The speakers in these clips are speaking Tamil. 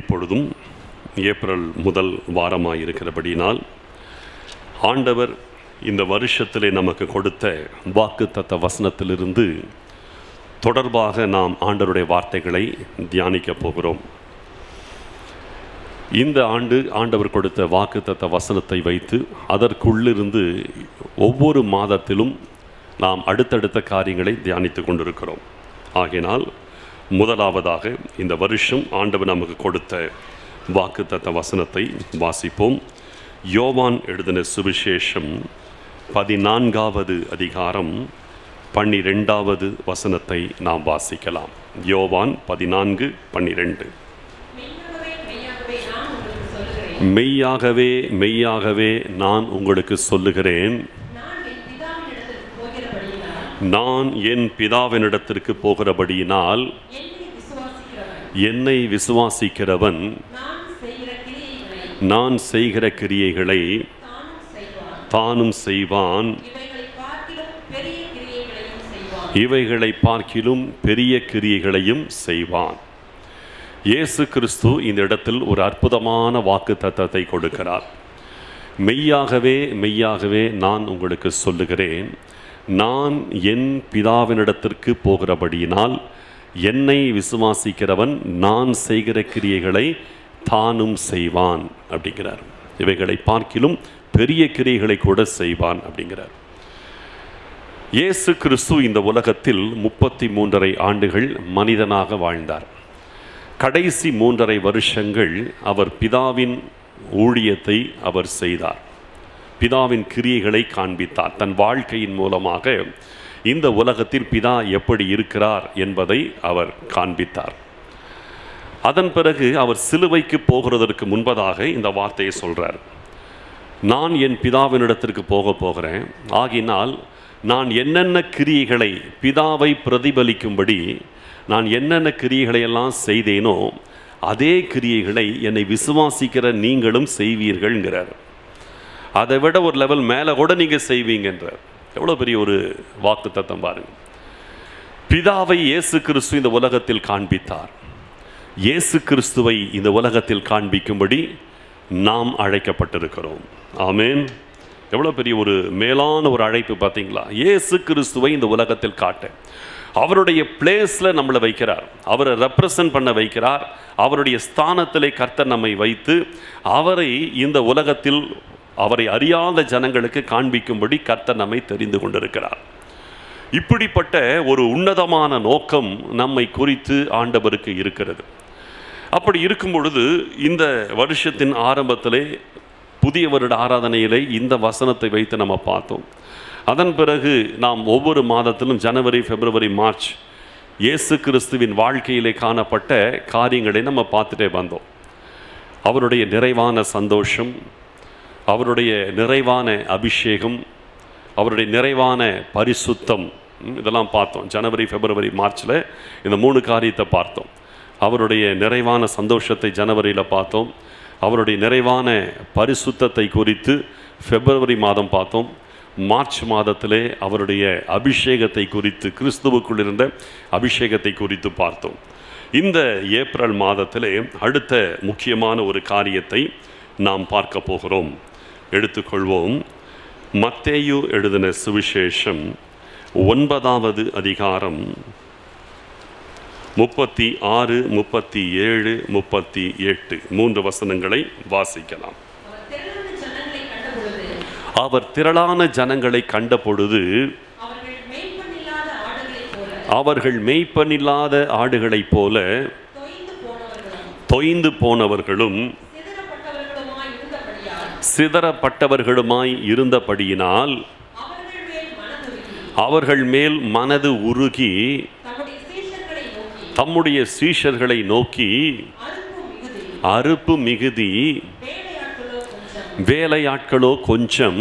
இப்பொழுதும் ஏப்ரல் முதல் வாரமாக இருக்கிறபடினால் ஆண்டவர் இந்த வருஷத்திலே நமக்கு கொடுத்த வாக்கு தத்த வசனத்திலிருந்து தொடர்பாக நாம் ஆண்டவருடைய வார்த்தைகளை தியானிக்கப் போகிறோம். இந்த ஆண்டு ஆண்டவர் கொடுத்த வாக்கு தத்த வசனத்தை வைத்து அதற்குள்ளிருந்து ஒவ்வொரு மாதத்திலும் நாம் அடுத்தடுத்த காரியங்களை தியானித்து கொண்டிருக்கிறோம். ஆகையினால் முதலாவதாக இந்த வருஷம் ஆண்டவர் நமக்கு கொடுத்த வாக்குத்தத்த வசனத்தை வாசிப்போம். யோவான் எழுதின சுவிசேஷம் பதினான்காவது அதிகாரம் பன்னிரெண்டாவது வசனத்தை நாம் வாசிக்கலாம். யோவான் பதினான்கு பன்னிரெண்டு. மெய்யாகவே மெய்யாகவே நான் உங்களுக்கு சொல்லுகிறேன் மெய்யாகவே மெய்யாகவே நான் உங்களுக்கு சொல்லுகிறேன் நான் என் பிதாவினிடத்திற்கு போகிறபடியினால் என்னை விசுவாசிக்கிறவன் நான் செய்கிற கிரியைகளை தானும் செய்வான். பார்க்கிலும் பெரிய கிரியைகளையும் செய்வான் இவைகளை பார்க்கிலும் பெரிய கிரியைகளையும் செய்வான். இயேசு கிறிஸ்து இந்த இடத்தில் ஒரு அற்புதமான வாக்கு தத்தத்தை கொடுக்கிறார். மெய்யாகவே மெய்யாகவே நான் உங்களுக்கு சொல்லுகிறேன். நான் என் பிதாவினிடத்திற்கு போகிறபடியினால் என்னை விசுவாசிக்கிறவன் நான் செய்கிற கிரியைகளை தானும் செய்வான் அப்படிங்கிறார். இவைகளை பார்க்கிலும் பெரிய கிரியைகளை கூட செய்வான் அப்படிங்கிறார். இயேசு கிறிஸ்து இந்த உலகத்தில் முப்பத்தி மூன்றரை ஆண்டுகள் மனிதனாக வாழ்ந்தார். கடைசி மூன்றரை வருஷங்கள் அவர் பிதாவின் ஊழியத்தை அவர் செய்தார். பிதாவின் கிரியைகளை காண்பித்தார். தன் வாழ்க்கையின் மூலமாக இந்த உலகத்தில் பிதா எப்படி இருக்கிறார் என்பதை அவர் காண்பித்தார். அதன் பிறகு அவர் சிலுவைக்கு போகிறதற்கு முன்பதாக இந்த வார்த்தையை சொல்கிறார் நான் என் பிதாவினிடத்திற்கு போக போகிறேன். ஆகினால் நான் என்னென்ன கிரியைகளை பிதாவை பிரதிபலிக்கும்படி நான் என்னென்ன கிரியைகளை எல்லாம் செய்தேனோ அதே கிரியைகளை என்னை விசுவாசிக்கிற நீங்களும் செய்வீர்கள்ங்கிறார். அதை விட ஒரு லெவல் மேலே கூட நீங்கள் செய்வீங்கன்றார் எவ்வளோ பெரிய ஒரு வாக்கு தத்தம் பாருங்கள் பிதாவை இயேசு கிறிஸ்து இந்த உலகத்தில் காண்பித்தார். இயேசு கிறிஸ்துவை இந்த உலகத்தில் காண்பிக்கும்படி நாம் அழைக்கப்பட்டிருக்கிறோம். ஆமேன். எவ்வளோ பெரிய ஒரு மேலான ஒரு அழைப்பு பார்த்தீங்களா இயேசு கிறிஸ்துவை இந்த உலகத்தில் காட்ட. அவருடைய பிளேஸில் நம்மளை வைக்கிறார். அவரை ரெப்ரசன்ட் பண்ண வைக்கிறார். அவருடைய ஸ்தானத்திலே கர்த்தர் நம்மை வைத்து அவரை இந்த உலகத்தில் அவரை அறியாத ஜனங்களுக்கு காண்பிக்கும்படி கர்த்தர் நம்மை தெரிந்து கொண்டிருக்கிறார். இப்படிப்பட்ட ஒரு உன்னதமான நோக்கம் நம்மை குறித்து ஆண்டவருக்கு இருக்கிறது. அப்படி இருக்கும் பொழுது இந்த வருஷத்தின் ஆரம்பத்திலே புதிய வருட ஆராதனையிலே இந்த வசனத்தை வைத்து நம்ம பார்த்தோம். அதன் பிறகு நாம் ஒவ்வொரு மாதத்திலும் ஜனவரி பிப்ரவரி மார்ச் இயேசு கிறிஸ்துவின் வாழ்க்கையிலே காணப்பட்ட காரியங்களை நம்ம பார்த்துட்டே வந்தோம். அவருடைய நிறைவான சந்தோஷம் அவருடைய நிறைவான அபிஷேகம் அவருடைய நிறைவான பரிசுத்தம் இதெல்லாம் பார்த்தோம். ஜனவரி பிப்ரவரி மார்ச்சில் இந்த மூணு காரியத்தை பார்த்தோம். அவருடைய நிறைவான சந்தோஷத்தை ஜனவரியில் பார்த்தோம். அவருடைய நிறைவான பரிசுத்தத்தை குறித்து பிப்ரவரி மாதம் பார்த்தோம். மார்ச் மாதத்திலே அவருடைய அபிஷேகத்தை குறித்து கிறிஸ்துவுக்குள் இருந்த அபிஷேகத்தை குறித்து பார்த்தோம். இந்த ஏப்ரல் மாதத்திலே அடுத்த முக்கியமான ஒரு காரியத்தை நாம் பார்க்க போகிறோம். எடுத்துக்கொள்வோம். மத்தேயு எழுதின சுவிசேஷம் ஒன்பதாவது அதிகாரம் முப்பத்தி ஆறு முப்பத்தி ஏழு முப்பத்தி எட்டு. மூன்று வசனங்களை வாசிக்கலாம். அவர் திரளான ஜனங்களை கண்டபொழுது கண்ட பொழுது அவர்கள் மேய்ப்பனில்லாத அவர்கள் மெய்ப்பனில்லாத ஆடுகளைப் போல தொய்ந்து போனவர்களும் தொய்ந்து போனவர்களும் சிதறப்பட்டவர்களுமாய் இருந்தபடியால் சிதறப்பட்டவர்களுமாய் இருந்தபடியினால் அவர்கள் மேல் மனது உருகி தம்முடைய சீஷர்களை நோக்கி அறுப்பு மிகுதி வேலையாட்களோ கொஞ்சம்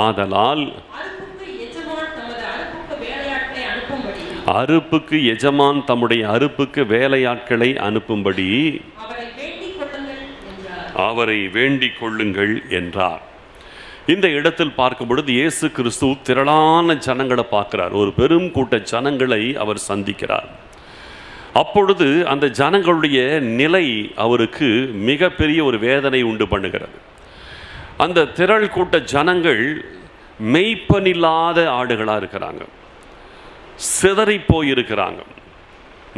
ஆதலால் எஜமான் அறுப்புக்கு எஜமான் தம்முடைய அறுப்புக்கு வேலையாட்களை அனுப்பும்படி அவரை வேண்டிக் கொள்ளுங்கள் என்றார் அவரை வேண்டிக் கொள்ளுங்கள் என்றார். இந்த இடத்தில் பார்க்கும் பொழுது இயேசு கிறிஸ்து திரளான ஜனங்களை பார்க்கிறார். ஒரு பெரும் கூட்ட ஜனங்களை அவர் சந்திக்கிறார். அப்பொழுது அந்த ஜனங்களுடைய நிலை அவருக்கு மிகப்பெரிய ஒரு வேதனை உண்டு பண்ணுகிறது. அந்த திரள் கூட்ட ஜனங்கள் மெய்ப்பனில்லாத ஆடுகளாக இருக்கிறாங்க. சிதறி போயிருக்கிறாங்க.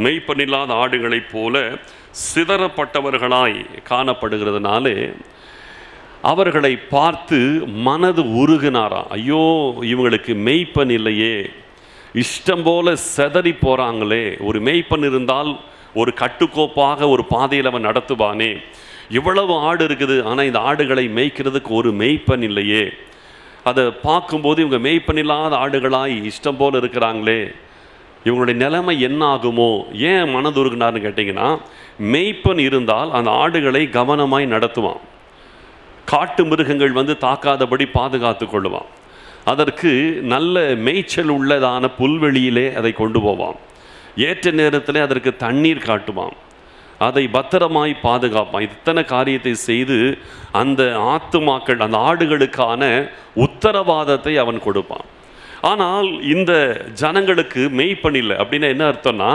மெய்ப்பனில்லாத ஆடுகளைப் போல சிதறப்பட்டவர்களாய் காணப்படுகிறதுனாலே அவர்களை பார்த்து மனது உருகினாராம் ஐயோ இவங்களுக்கு மெய்ப்பன் இல்லையே. இஷ்டம் போல செதறி போகிறாங்களே ஒரு மெய்ப்பன் இருந்தால் ஒரு கட்டுக்கோப்பாக ஒரு பாதையில் அவன் நடத்துவானே. இவ்வளவு ஆடு இருக்குது ஆனால் இந்த ஆடுகளை மேய்க்கிறதுக்கு ஒரு மெய்ப்பன் இல்லையே. அதை பார்க்கும்போது இவங்க மெய்ப்பன் இல்லாத ஆடுகளாய் இஷ்டம் போல் இருக்கிறாங்களே. இவங்களுடைய நிலைமை என்ன ஆகுமோ ஏன் மனதுருகினார்னு கேட்டிங்கன்னா மெய்ப்பன் இருந்தால் அந்த ஆடுகளை கவனமாய் நடத்துவான். காட்டு மிருகங்கள் வந்து தாக்காதபடி பாதுகாத்து கொள்ளுவான். அதற்கு நல்ல மேய்ச்சல் உள்ளதான புல்வெளியிலே அதை கொண்டு போவான். ஏற்ற நேரத்தில் அதற்கு தண்ணீர் காட்டுவான். அதை பத்திரமாய் பாதுகாப்பான். இத்தனை காரியத்தை செய்து அந்த ஆத்துமாக்கள் அந்த ஆடுகளுக்கான உத்தரவாதத்தை அவன் கொடுப்பான். ஆனால் இந்த ஜனங்களுக்கு மெய்ப்பணில்லை அப்படின்னா என்ன அர்த்தம்னா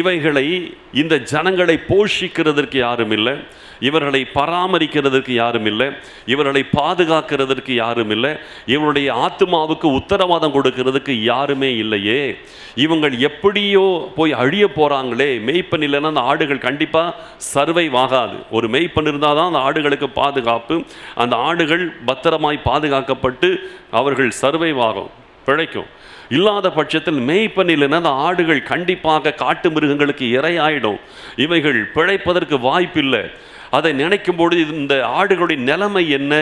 இவைகளை இந்த ஜனங்களை போஷிக்கிறதற்கு யாரும் இல்லை. இவர்களை பராமரிக்கிறதற்கு யாரும் இல்லை. இவர்களை பாதுகாக்கிறதற்கு யாரும் இல்லை. இவருடைய ஆத்மாவுக்கு உத்தரவாதம் கொடுக்கிறதுக்கு யாருமே இல்லையே. இவங்கள் எப்படியோ போய் அழிய போகிறாங்களே மெய்ப்பன் இல்லைன்னா அந்த ஆடுகள் கண்டிப்பாக சர்வைவ் ஆகாது. ஒரு மெய்ப்பன் இருந்தால் தான் அந்த ஆடுகளுக்கு பாதுகாப்பு. அந்த ஆடுகள் பத்திரமாய் பாதுகாக்கப்பட்டு அவர்கள் சர்வைவ் ஆகும். பிழைக்கும். இல்லாத பட்சத்தில் மேய்ப்பன் இல்லைன்னா அந்த ஆடுகள் கண்டிப்பாக காட்டு மிருகங்களுக்கு இரையாயிடும். இவைகள் பிழைப்பதற்கு வாய்ப்பில்லை. அதை நினைக்கும் பொழுது இந்த ஆடுகளுடைய நிலைமை என்ன?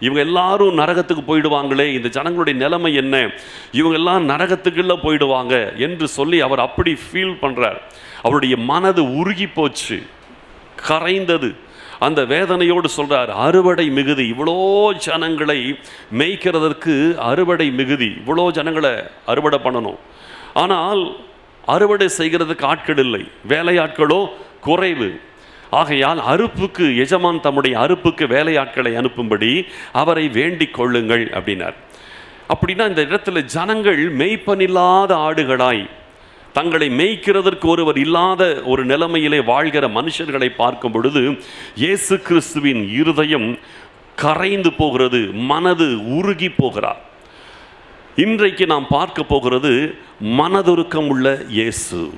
இவங்க எல்லாரும் நரகத்துக்கு போயிடுவாங்களே இந்த ஜனங்களுடைய நிலைமை என்ன? இவங்க எல்லாம் நரகத்துக்குள்ள போயிடுவாங்க என்று சொல்லி அவர் அப்படி ஃபீல் பண்ணுறார் அவருடைய மனது உருகி போச்சு. கரைந்தது. அந்த வேதனையோடு சொல்கிறார் அறுவடை மிகுதி. இவ்வளோ ஜனங்களை மேய்க்கிறதற்கு அறுவடை மிகுதி. இவ்வளோ ஜனங்களை அறுவடை பண்ணணும். ஆனால் அறுவடை செய்கிறதுக்கு ஆட்கள் இல்லை. வேலையாட்களோ குறைவு. ஆகையால் அறுப்புக்கு எஜமான் தம்முடைய அறுப்புக்கு வேலையாட்களை அனுப்பும்படி அவரை வேண்டிக் கொள்ளுங்கள் அப்படின்னார். அப்படின்னா இந்த இடத்துல ஜனங்கள் மெய்ப்பனில்லாத ஆடுகளாய் தங்களை மேய்க்கிறதற்கு ஒருவர் இல்லாத ஒரு நிலைமையிலே வாழ்கிற மனுஷர்களை பார்க்கும் பொழுது இயேசு கிறிஸ்துவின் இருதயம் கரைந்து போகிறது மனது உருகி போகிறார். இன்றைக்கு நாம் பார்க்க போகிறது மனதுருக்கம் உள்ள இயேசு.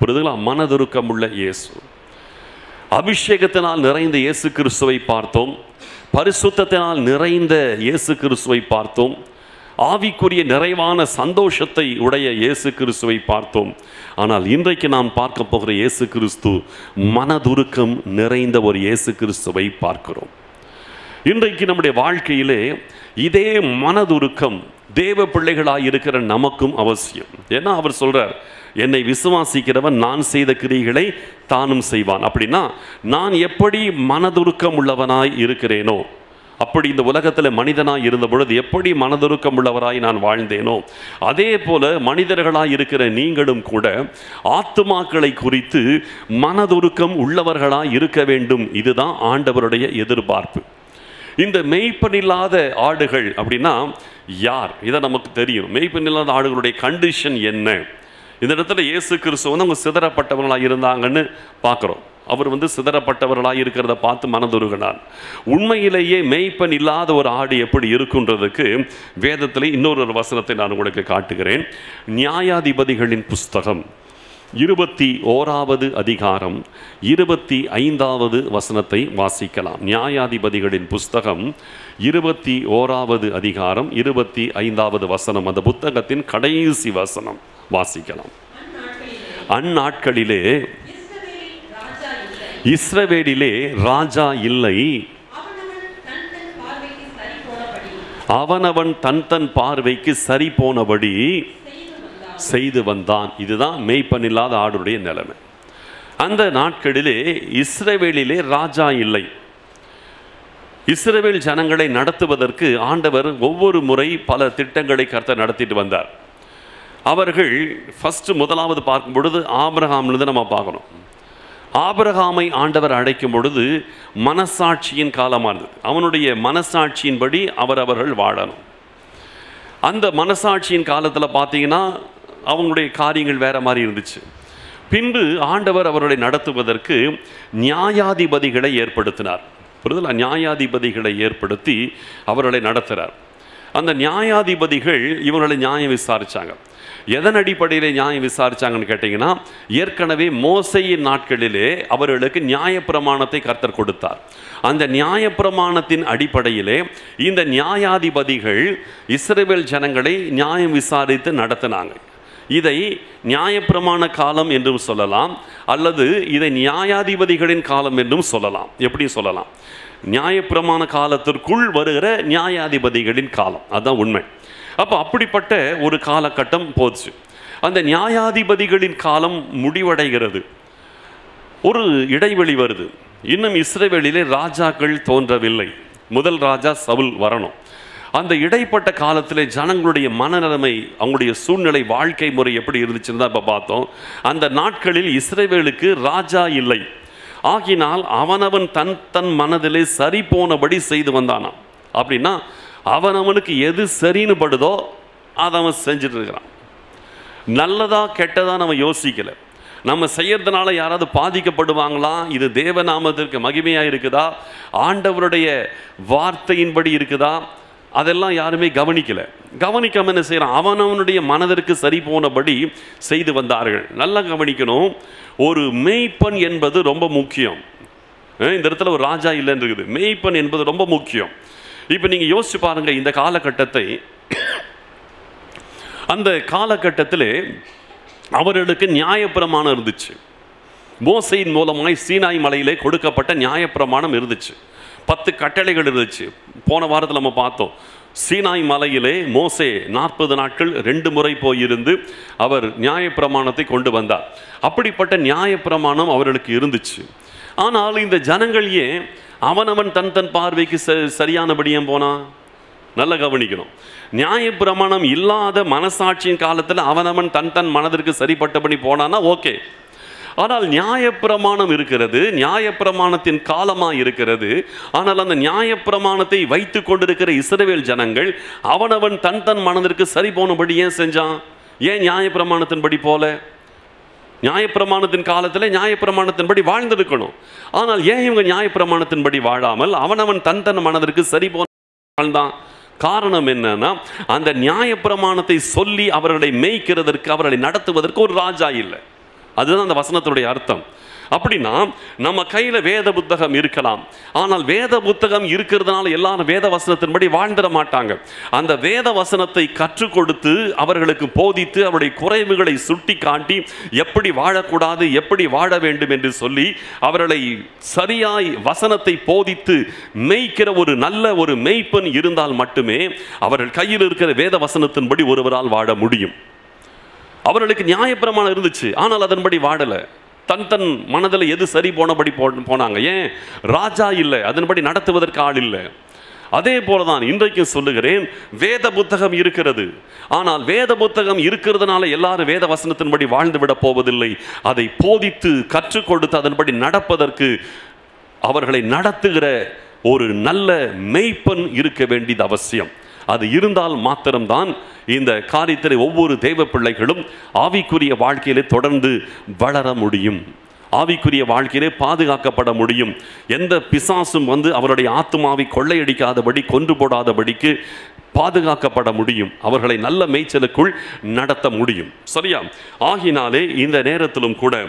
புரியுதுங்களா? மனதுருக்கம் உள்ள இயேசு. அபிஷேகத்தினால் நிறைந்த இயேசு கிறிஸ்துவை பார்த்தோம். பரிசுத்தத்தினால் நிறைந்த இயேசு கிறிஸ்துவை பார்த்தோம். ஆவிக்குரிய நிறைவான சந்தோஷத்தை உடைய இயேசு கிறிஸ்துவை பார்த்தோம். ஆனால் இன்றைக்கு நாம் பார்க்க போகிற இயேசு கிறிஸ்து மனதுருக்கம் நிறைந்த ஒரு இயேசு கிறிஸ்துவை பார்க்கிறோம். இன்றைக்கு நம்முடைய வாழ்க்கையிலே இதே மனதுருக்கம் தேவ பிள்ளைகளாக இருக்கிற நமக்கும் அவசியம். ஏன்னா அவர் சொல்றார் என்னை விசுவாசிக்கிறவன் நான் செய்த கிரிகளை தானும் செய்வான். அப்படின்னா நான் எப்படி மனதுருக்கம் உள்ளவனாய் இருக்கிறேனோ அப்படி இந்த உலகத்தில் மனிதனாக இருந்த பொழுது எப்படி மனதுருக்கம் உள்ளவராய் நான் வாழ்ந்தேனோ அதே போல மனிதர்களாக இருக்கிற நீங்களும் கூட ஆத்துமாக்களை குறித்து மனதுருக்கம் உள்ளவர்களாக இருக்க வேண்டும். இதுதான் ஆண்டவருடைய எதிர்பார்ப்பு. இந்த மெய்ப்பனில்லாத ஆடுகள் அப்படின்னா யார்? இதை நமக்கு தெரியும். மெய்ப்பனில்லாத ஆடுகளுடைய கண்டிஷன் என்ன? இந்த இடத்துல இயேசு கிறிஸ்துவ வந்து அவங்க சிதறப்பட்டவங்களாக இருந்தாங்கன்னு பார்க்குறோம். அவர் வந்து சிதறப்பட்டவர்களாக இருக்கிறத பார்த்து மனதுருகினார். உண்மையிலேயே மெய்ப்பன் இல்லாத ஒரு ஆடு எப்படி இருக்குன்றதுக்கு வேதத்தில் இன்னொரு வசனத்தை நான் உங்களுக்கு காட்டுகிறேன். நியாயாதிபதிகளின் புஸ்தகம் இருபத்தி ஓராவது அதிகாரம் இருபத்தி ஐந்தாவது வசனத்தை வாசிக்கலாம். நியாயாதிபதிகளின் புஸ்தகம் இருபத்தி ஓராவது அதிகாரம் இருபத்தி ஐந்தாவது வசனம். அந்த புத்தகத்தின் கடைசி வசனம் வாசிக்கலாம். அந்நாட்களிலே ராஜா இல்லை இஸ்ரவேலிலே ராஜா இல்லை. அவனவன் தன் தன் பார்வைக்கு சரி போனபடி செய்து வந்தான். இதுதான் மெய்ப்பனில்லாத ஆடுடைய நிலைமை. அந்த நாட்களிலே இஸ்ரவேலிலே ராஜா இல்லை. இஸ்ரவேல் ஜனங்களை நடத்துவதற்கு ஆண்டவர் ஒவ்வொரு முறை பல திட்டங்களை கர்த்தர் நடத்திட்டு வந்தார். அவர்கள் ஃபஸ்ட்டு முதலாவது பார்க்கும் பொழுது ஆபிரகாம்லேருந்து நம்ம பார்க்கணும். ஆபரகாமை ஆண்டவர் அழைக்கும் பொழுது மனசாட்சியின் காலமாக இருந்தது அவனுடைய மனசாட்சியின்படி அவர் அவர்கள் வாழணும். அந்த மனசாட்சியின் காலத்தில் பார்த்தீங்கன்னா அவங்களுடைய காரியங்கள் வேற மாதிரி இருந்துச்சு. பின்பு ஆண்டவர் அவர்களை நடத்துவதற்கு நியாயாதிபதிகளை ஏற்படுத்தினார். புரிதலா? நியாயாதிபதிகளை ஏற்படுத்தி அவர்களை நடத்துகிறார் அந்த நியாயாதிபதிகள் இவர்களை நியாயம் விசாரித்தாங்க எதன் அடிப்படையில் நியாயம் விசாரிச்சாங்கன்னு கேட்டிங்கன்னா ஏற்கனவே மோசையின் நாட்களிலே அவர்களுக்கு நியாயப்பிரமாணத்தை கர்த்தர் கொடுத்தார். அந்த நியாயப்பிரமாணத்தின் அடிப்படையிலே இந்த நியாயாதிபதிகள் இஸ்ரேவேல் ஜனங்களை நியாயம் விசாரித்து நடத்தினாங்க. இதை நியாயப்பிரமாண காலம் என்றும் சொல்லலாம் அல்லது இதை நியாயாதிபதிகளின் காலம் என்றும் சொல்லலாம். எப்படி சொல்லலாம்? நியாயப்பிரமாண காலத்திற்குள் வருகிற நியாயாதிபதிகளின் காலம். அதுதான் உண்மை. அப்போ அப்படிப்பட்ட ஒரு காலகட்டம் போச்சு. அந்த நியாயாதிபதிகளின் காலம் முடிவடைகிறது. ஒரு இடைவெளி வருது. இன்னும் இஸ்ரேவேலிலே ராஜாக்கள் தோன்றவில்லை. முதல் ராஜா சவுல் வரணும். அந்த இடைப்பட்ட காலத்தில் ஜனங்களுடைய மனநிலைமை அவங்களுடைய சூழ்நிலை வாழ்க்கை முறை எப்படி இருந்துச்சுன்னு தான் இப்போ பார்த்தோம். அந்த நாட்களில் இஸ்ரேவேலுக்கு ராஜா இல்லை. ஆகினால் அவனவன் தன் தன் மனதிலே சரி போனபடி செய்து வந்தானாம். அப்படின்னா அவன் அவனுக்கு எது சரின்னு படுதோ அதை அவன் செஞ்சுட்டு இருக்கிறான். நல்லதா கெட்டதா நம்ம யோசிக்கல. நம்ம செய்யறதுனால யாராவது பாதிக்கப்படுவாங்களா? இது தேவநாமத்திற்கு மகிமையாக இருக்குதா? ஆண்டவருடைய வார்த்தையின்படி இருக்குதா? அதெல்லாம் யாருமே கவனிக்கல. கவனிக்காம என்ன செய்கிறான் அவனவனுடைய மனதிற்கு சரி போனபடி செய்து வந்தார்கள். நல்லா கவனிக்கணும். ஒரு மெய்ப்பன் என்பது ரொம்ப முக்கியம். இந்த இடத்துல ஒரு ராஜா இல்லைன்னு இருக்குது. மெய்ப்பன் என்பது ரொம்ப முக்கியம். இப்போ நீங்க யோசிச்சு பாருங்க இந்த காலகட்டத்தை. அந்த காலகட்டத்தில் அவர்களுக்கு நியாயப்பிரமாணம் இருந்துச்சு. மோசையின் மூலமாய் சீனாய் மலையிலே கொடுக்கப்பட்ட நியாயப்பிரமாணம் இருந்துச்சு. பத்து கட்டளைகள் இருந்துச்சு. போன வாரத்தில் நம்ம பார்த்தோம். சீனாய் மலையிலே மோசே நாற்பது நாட்கள் ரெண்டு முறை போயிருந்து அவர் நியாயப்பிரமாணத்தை கொண்டு வந்தார். அப்படிப்பட்ட நியாயப்பிரமாணம் அவர்களுக்கு இருந்துச்சு. ஆனால் இந்த ஜனங்கள் ஏன் அவனவன் தன் தன் பார்வைக்கு ச- சரியானபடி ஏன் போனான் நல்லா கவனிக்கணும். நியாயப்பிரமாணம் இல்லாத மனசாட்சியின் காலத்தில் அவனவன் தன் தன் மனதிற்கு சரிப்பட்டபடி போனான்னா ஓகே. ஆனால் நியாயப்பிரமாணம் இருக்கிறது நியாயப்பிரமாணத்தின் காலமாக இருக்கிறது. ஆனால் அந்த நியாயப்பிரமாணத்தை வைத்து கொண்டிருக்கிற இஸ்ரவேல் ஜனங்கள் அவனவன் தன் தன் மனதிற்கு சரி போனபடி ஏன் செஞ்சான்? ஏன் நியாயப்பிரமாணத்தின்படி போல? நியாயப்பிரமாணத்தின் காலத்தில் நியாயப்பிரமாணத்தின்படி வாழ்ந்திருக்கணும். ஆனால் ஏன் இவங்க நியாயப்பிரமாணத்தின்படி வாழாமல் அவனவன் தன் தன் மனதிற்கு சரி போன வாழ்ந்தான்? காரணம் என்னன்னா அந்த நியாயப்பிரமாணத்தை சொல்லி அவர்களை மேய்க்கிறதற்கு அவர்களை நடத்துவதற்கு ஒரு ராஜா இல்லை. அதுதான் அந்த வசனத்துடைய அர்த்தம். அப்படின்னா நம்ம கையில் வேத புத்தகம் இருக்கலாம். ஆனால் வேத புத்தகம் இருக்கிறதுனால எல்லாரும் வேத வசனத்தின்படி வாழ்ந்துட மாட்டாங்க. அந்த வேத வசனத்தை கற்றுக் கொடுத்து அவர்களுக்கு போதித்து அவருடைய குறைவுகளை சுட்டி காட்டி எப்படி வாழக்கூடாது எப்படி வாழ வேண்டும் என்று சொல்லி அவர்களை சரியாய் வசனத்தை போதித்து மேய்க்கிற ஒரு நல்ல ஒரு மெய்ப்பன் இருந்தால் மட்டுமே அவர்கள் கையில் இருக்கிற வேத வசனத்தின்படி ஒருவரால் வாழ முடியும். அவர்களுக்கு நியாயப்பிரமாணம் இருந்துச்சு. ஆனால் அதன்படி வாடலை தன் தன் மனதில் எது சரி போனபடி போ- போனாங்க. ஏன்? ராஜா இல்லை. அதன்படி நடத்துவதற்கு ஆள் இல்லை. அதே போல தான் இன்றைக்கும் சொல்லுகிறேன் வேத புத்தகம் இருக்கிறது. ஆனால் வேத புத்தகம் இருக்கிறதுனால எல்லாரும் வேத வசனத்தின்படி வாழ்ந்து விட போவதில்லை. அதை போதித்து கற்றுக் கொடுத்து அதன்படி நடப்பதற்கு அவர்களை நடத்துகிற ஒரு நல்ல மெய்ப்பன் இருக்க வேண்டியது அவசியம். அது இருந்தால் மாத்திரம்தான் இந்த காரியத்தில் ஒவ்வொரு தெய்வ பிள்ளைகளும் ஆவிக்குரிய வாழ்க்கையிலே தொடர்ந்து வளர முடியும். ஆவிக்குரிய வாழ்க்கையிலே பாதுகாக்கப்பட முடியும். எந்த பிசாசும் வந்து அவருடைய ஆத்மாவை கொள்ளையடிக்காதபடி கொன்று போடாதபடிக்கு பாதுகாக்கப்பட முடியும். அவர்களை நல்ல மேய்ச்சலுக்குள் நடத்த முடியும். சரியா? ஆகினாலே இந்த நேரத்திலும் கூட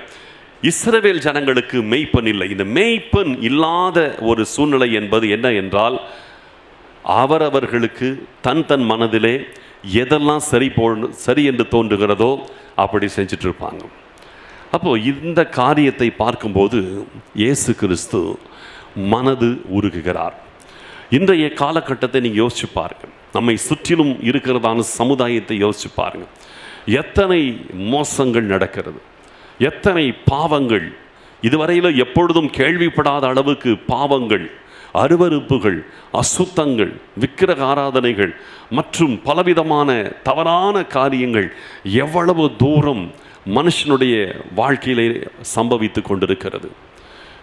இஸ்ரவேல் ஜனங்களுக்கு மெய்ப்பன் இல்லை. இந்த மெய்ப்பன் இல்லாத ஒரு சூழ்நிலை என்பது என்ன என்றால் அவரவர்களுக்கு தன் தன் மனதிலே எதெல்லாம் சரி போ சரி என்று தோன்றுகிறதோ அப்படி செஞ்சுட்டு இருப்பாங்க அப்போது இந்த காரியத்தை பார்க்கும்போது இயேசு கிறிஸ்து மனது உருகுகிறார். இன்றைய காலகட்டத்தை நீங்கள் யோசிச்சு பாருங்கள் நம்மை சுற்றிலும் இருக்கிறதான சமுதாயத்தை யோசிச்சு பாருங்கள் எத்தனை மோசங்கள் நடக்கிறது. எத்தனை பாவங்கள். இதுவரையில் எப்பொழுதும் கேள்விப்படாத அளவுக்கு பாவங்கள். அருவருப்புகள் அசுத்தங்கள் விக்கிரக ஆராதனைகள் மற்றும் பலவிதமான தவறான காரியங்கள் எவ்வளவு தூரம் மனுஷனுடைய வாழ்க்கையிலே சம்பவித்து கொண்டிருக்கிறது.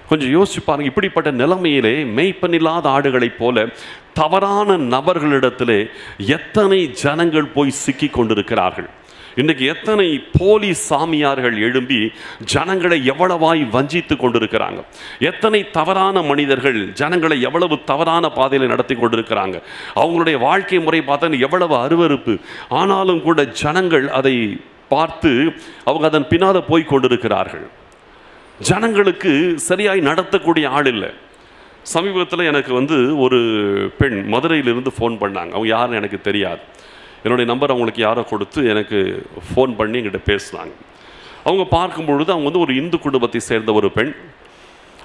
கொஞ்சம் யோசிச்சு பாருங்க இப்படிப்பட்ட நிலைமையிலே மெய்ப்பனில்லாத ஆடுகளைப் போல தவறான நபர்களிடத்திலே எத்தனை ஜனங்கள் போய் சிக்கி கொண்டிருக்கிறார்கள்? இன்றைக்கு எத்தனை போலி சாமியார்கள் எழும்பி ஜனங்களை எவ்வளவாய் வஞ்சித்து கொண்டிருக்கிறாங்க? எத்தனை தவறான மனிதர்கள் ஜனங்களை எவ்வளவு தவறான பாதையில் நடத்தி கொண்டிருக்கிறாங்க? அவங்களுடைய வாழ்க்கை முறை பார்த்தா எவ்வளவு அருவருப்பு. ஆனாலும் கூட ஜனங்கள் அதை பார்த்து அவங்க அதன் பின்னால போய் கொண்டிருக்கிறார்கள். ஜனங்களுக்கு சரியாய் நடத்தக்கூடிய ஆள் இல்லை. சமீபத்தில் எனக்கு வந்து ஒரு பெண் மதுரையிலிருந்து ஃபோன் பண்ணாங்க. அவங்க யாருன்னு எனக்கு தெரியாது. என்னுடைய நம்பர் அவங்களுக்கு யாரோ கொடுத்து எனக்கு ஃபோன் பண்ணி எங்கிட்ட பேசினாங்க. அவங்க பார்க்கும் பொழுது அவங்க வந்து ஒரு இந்து குடும்பத்தை சேர்ந்த ஒரு பெண்.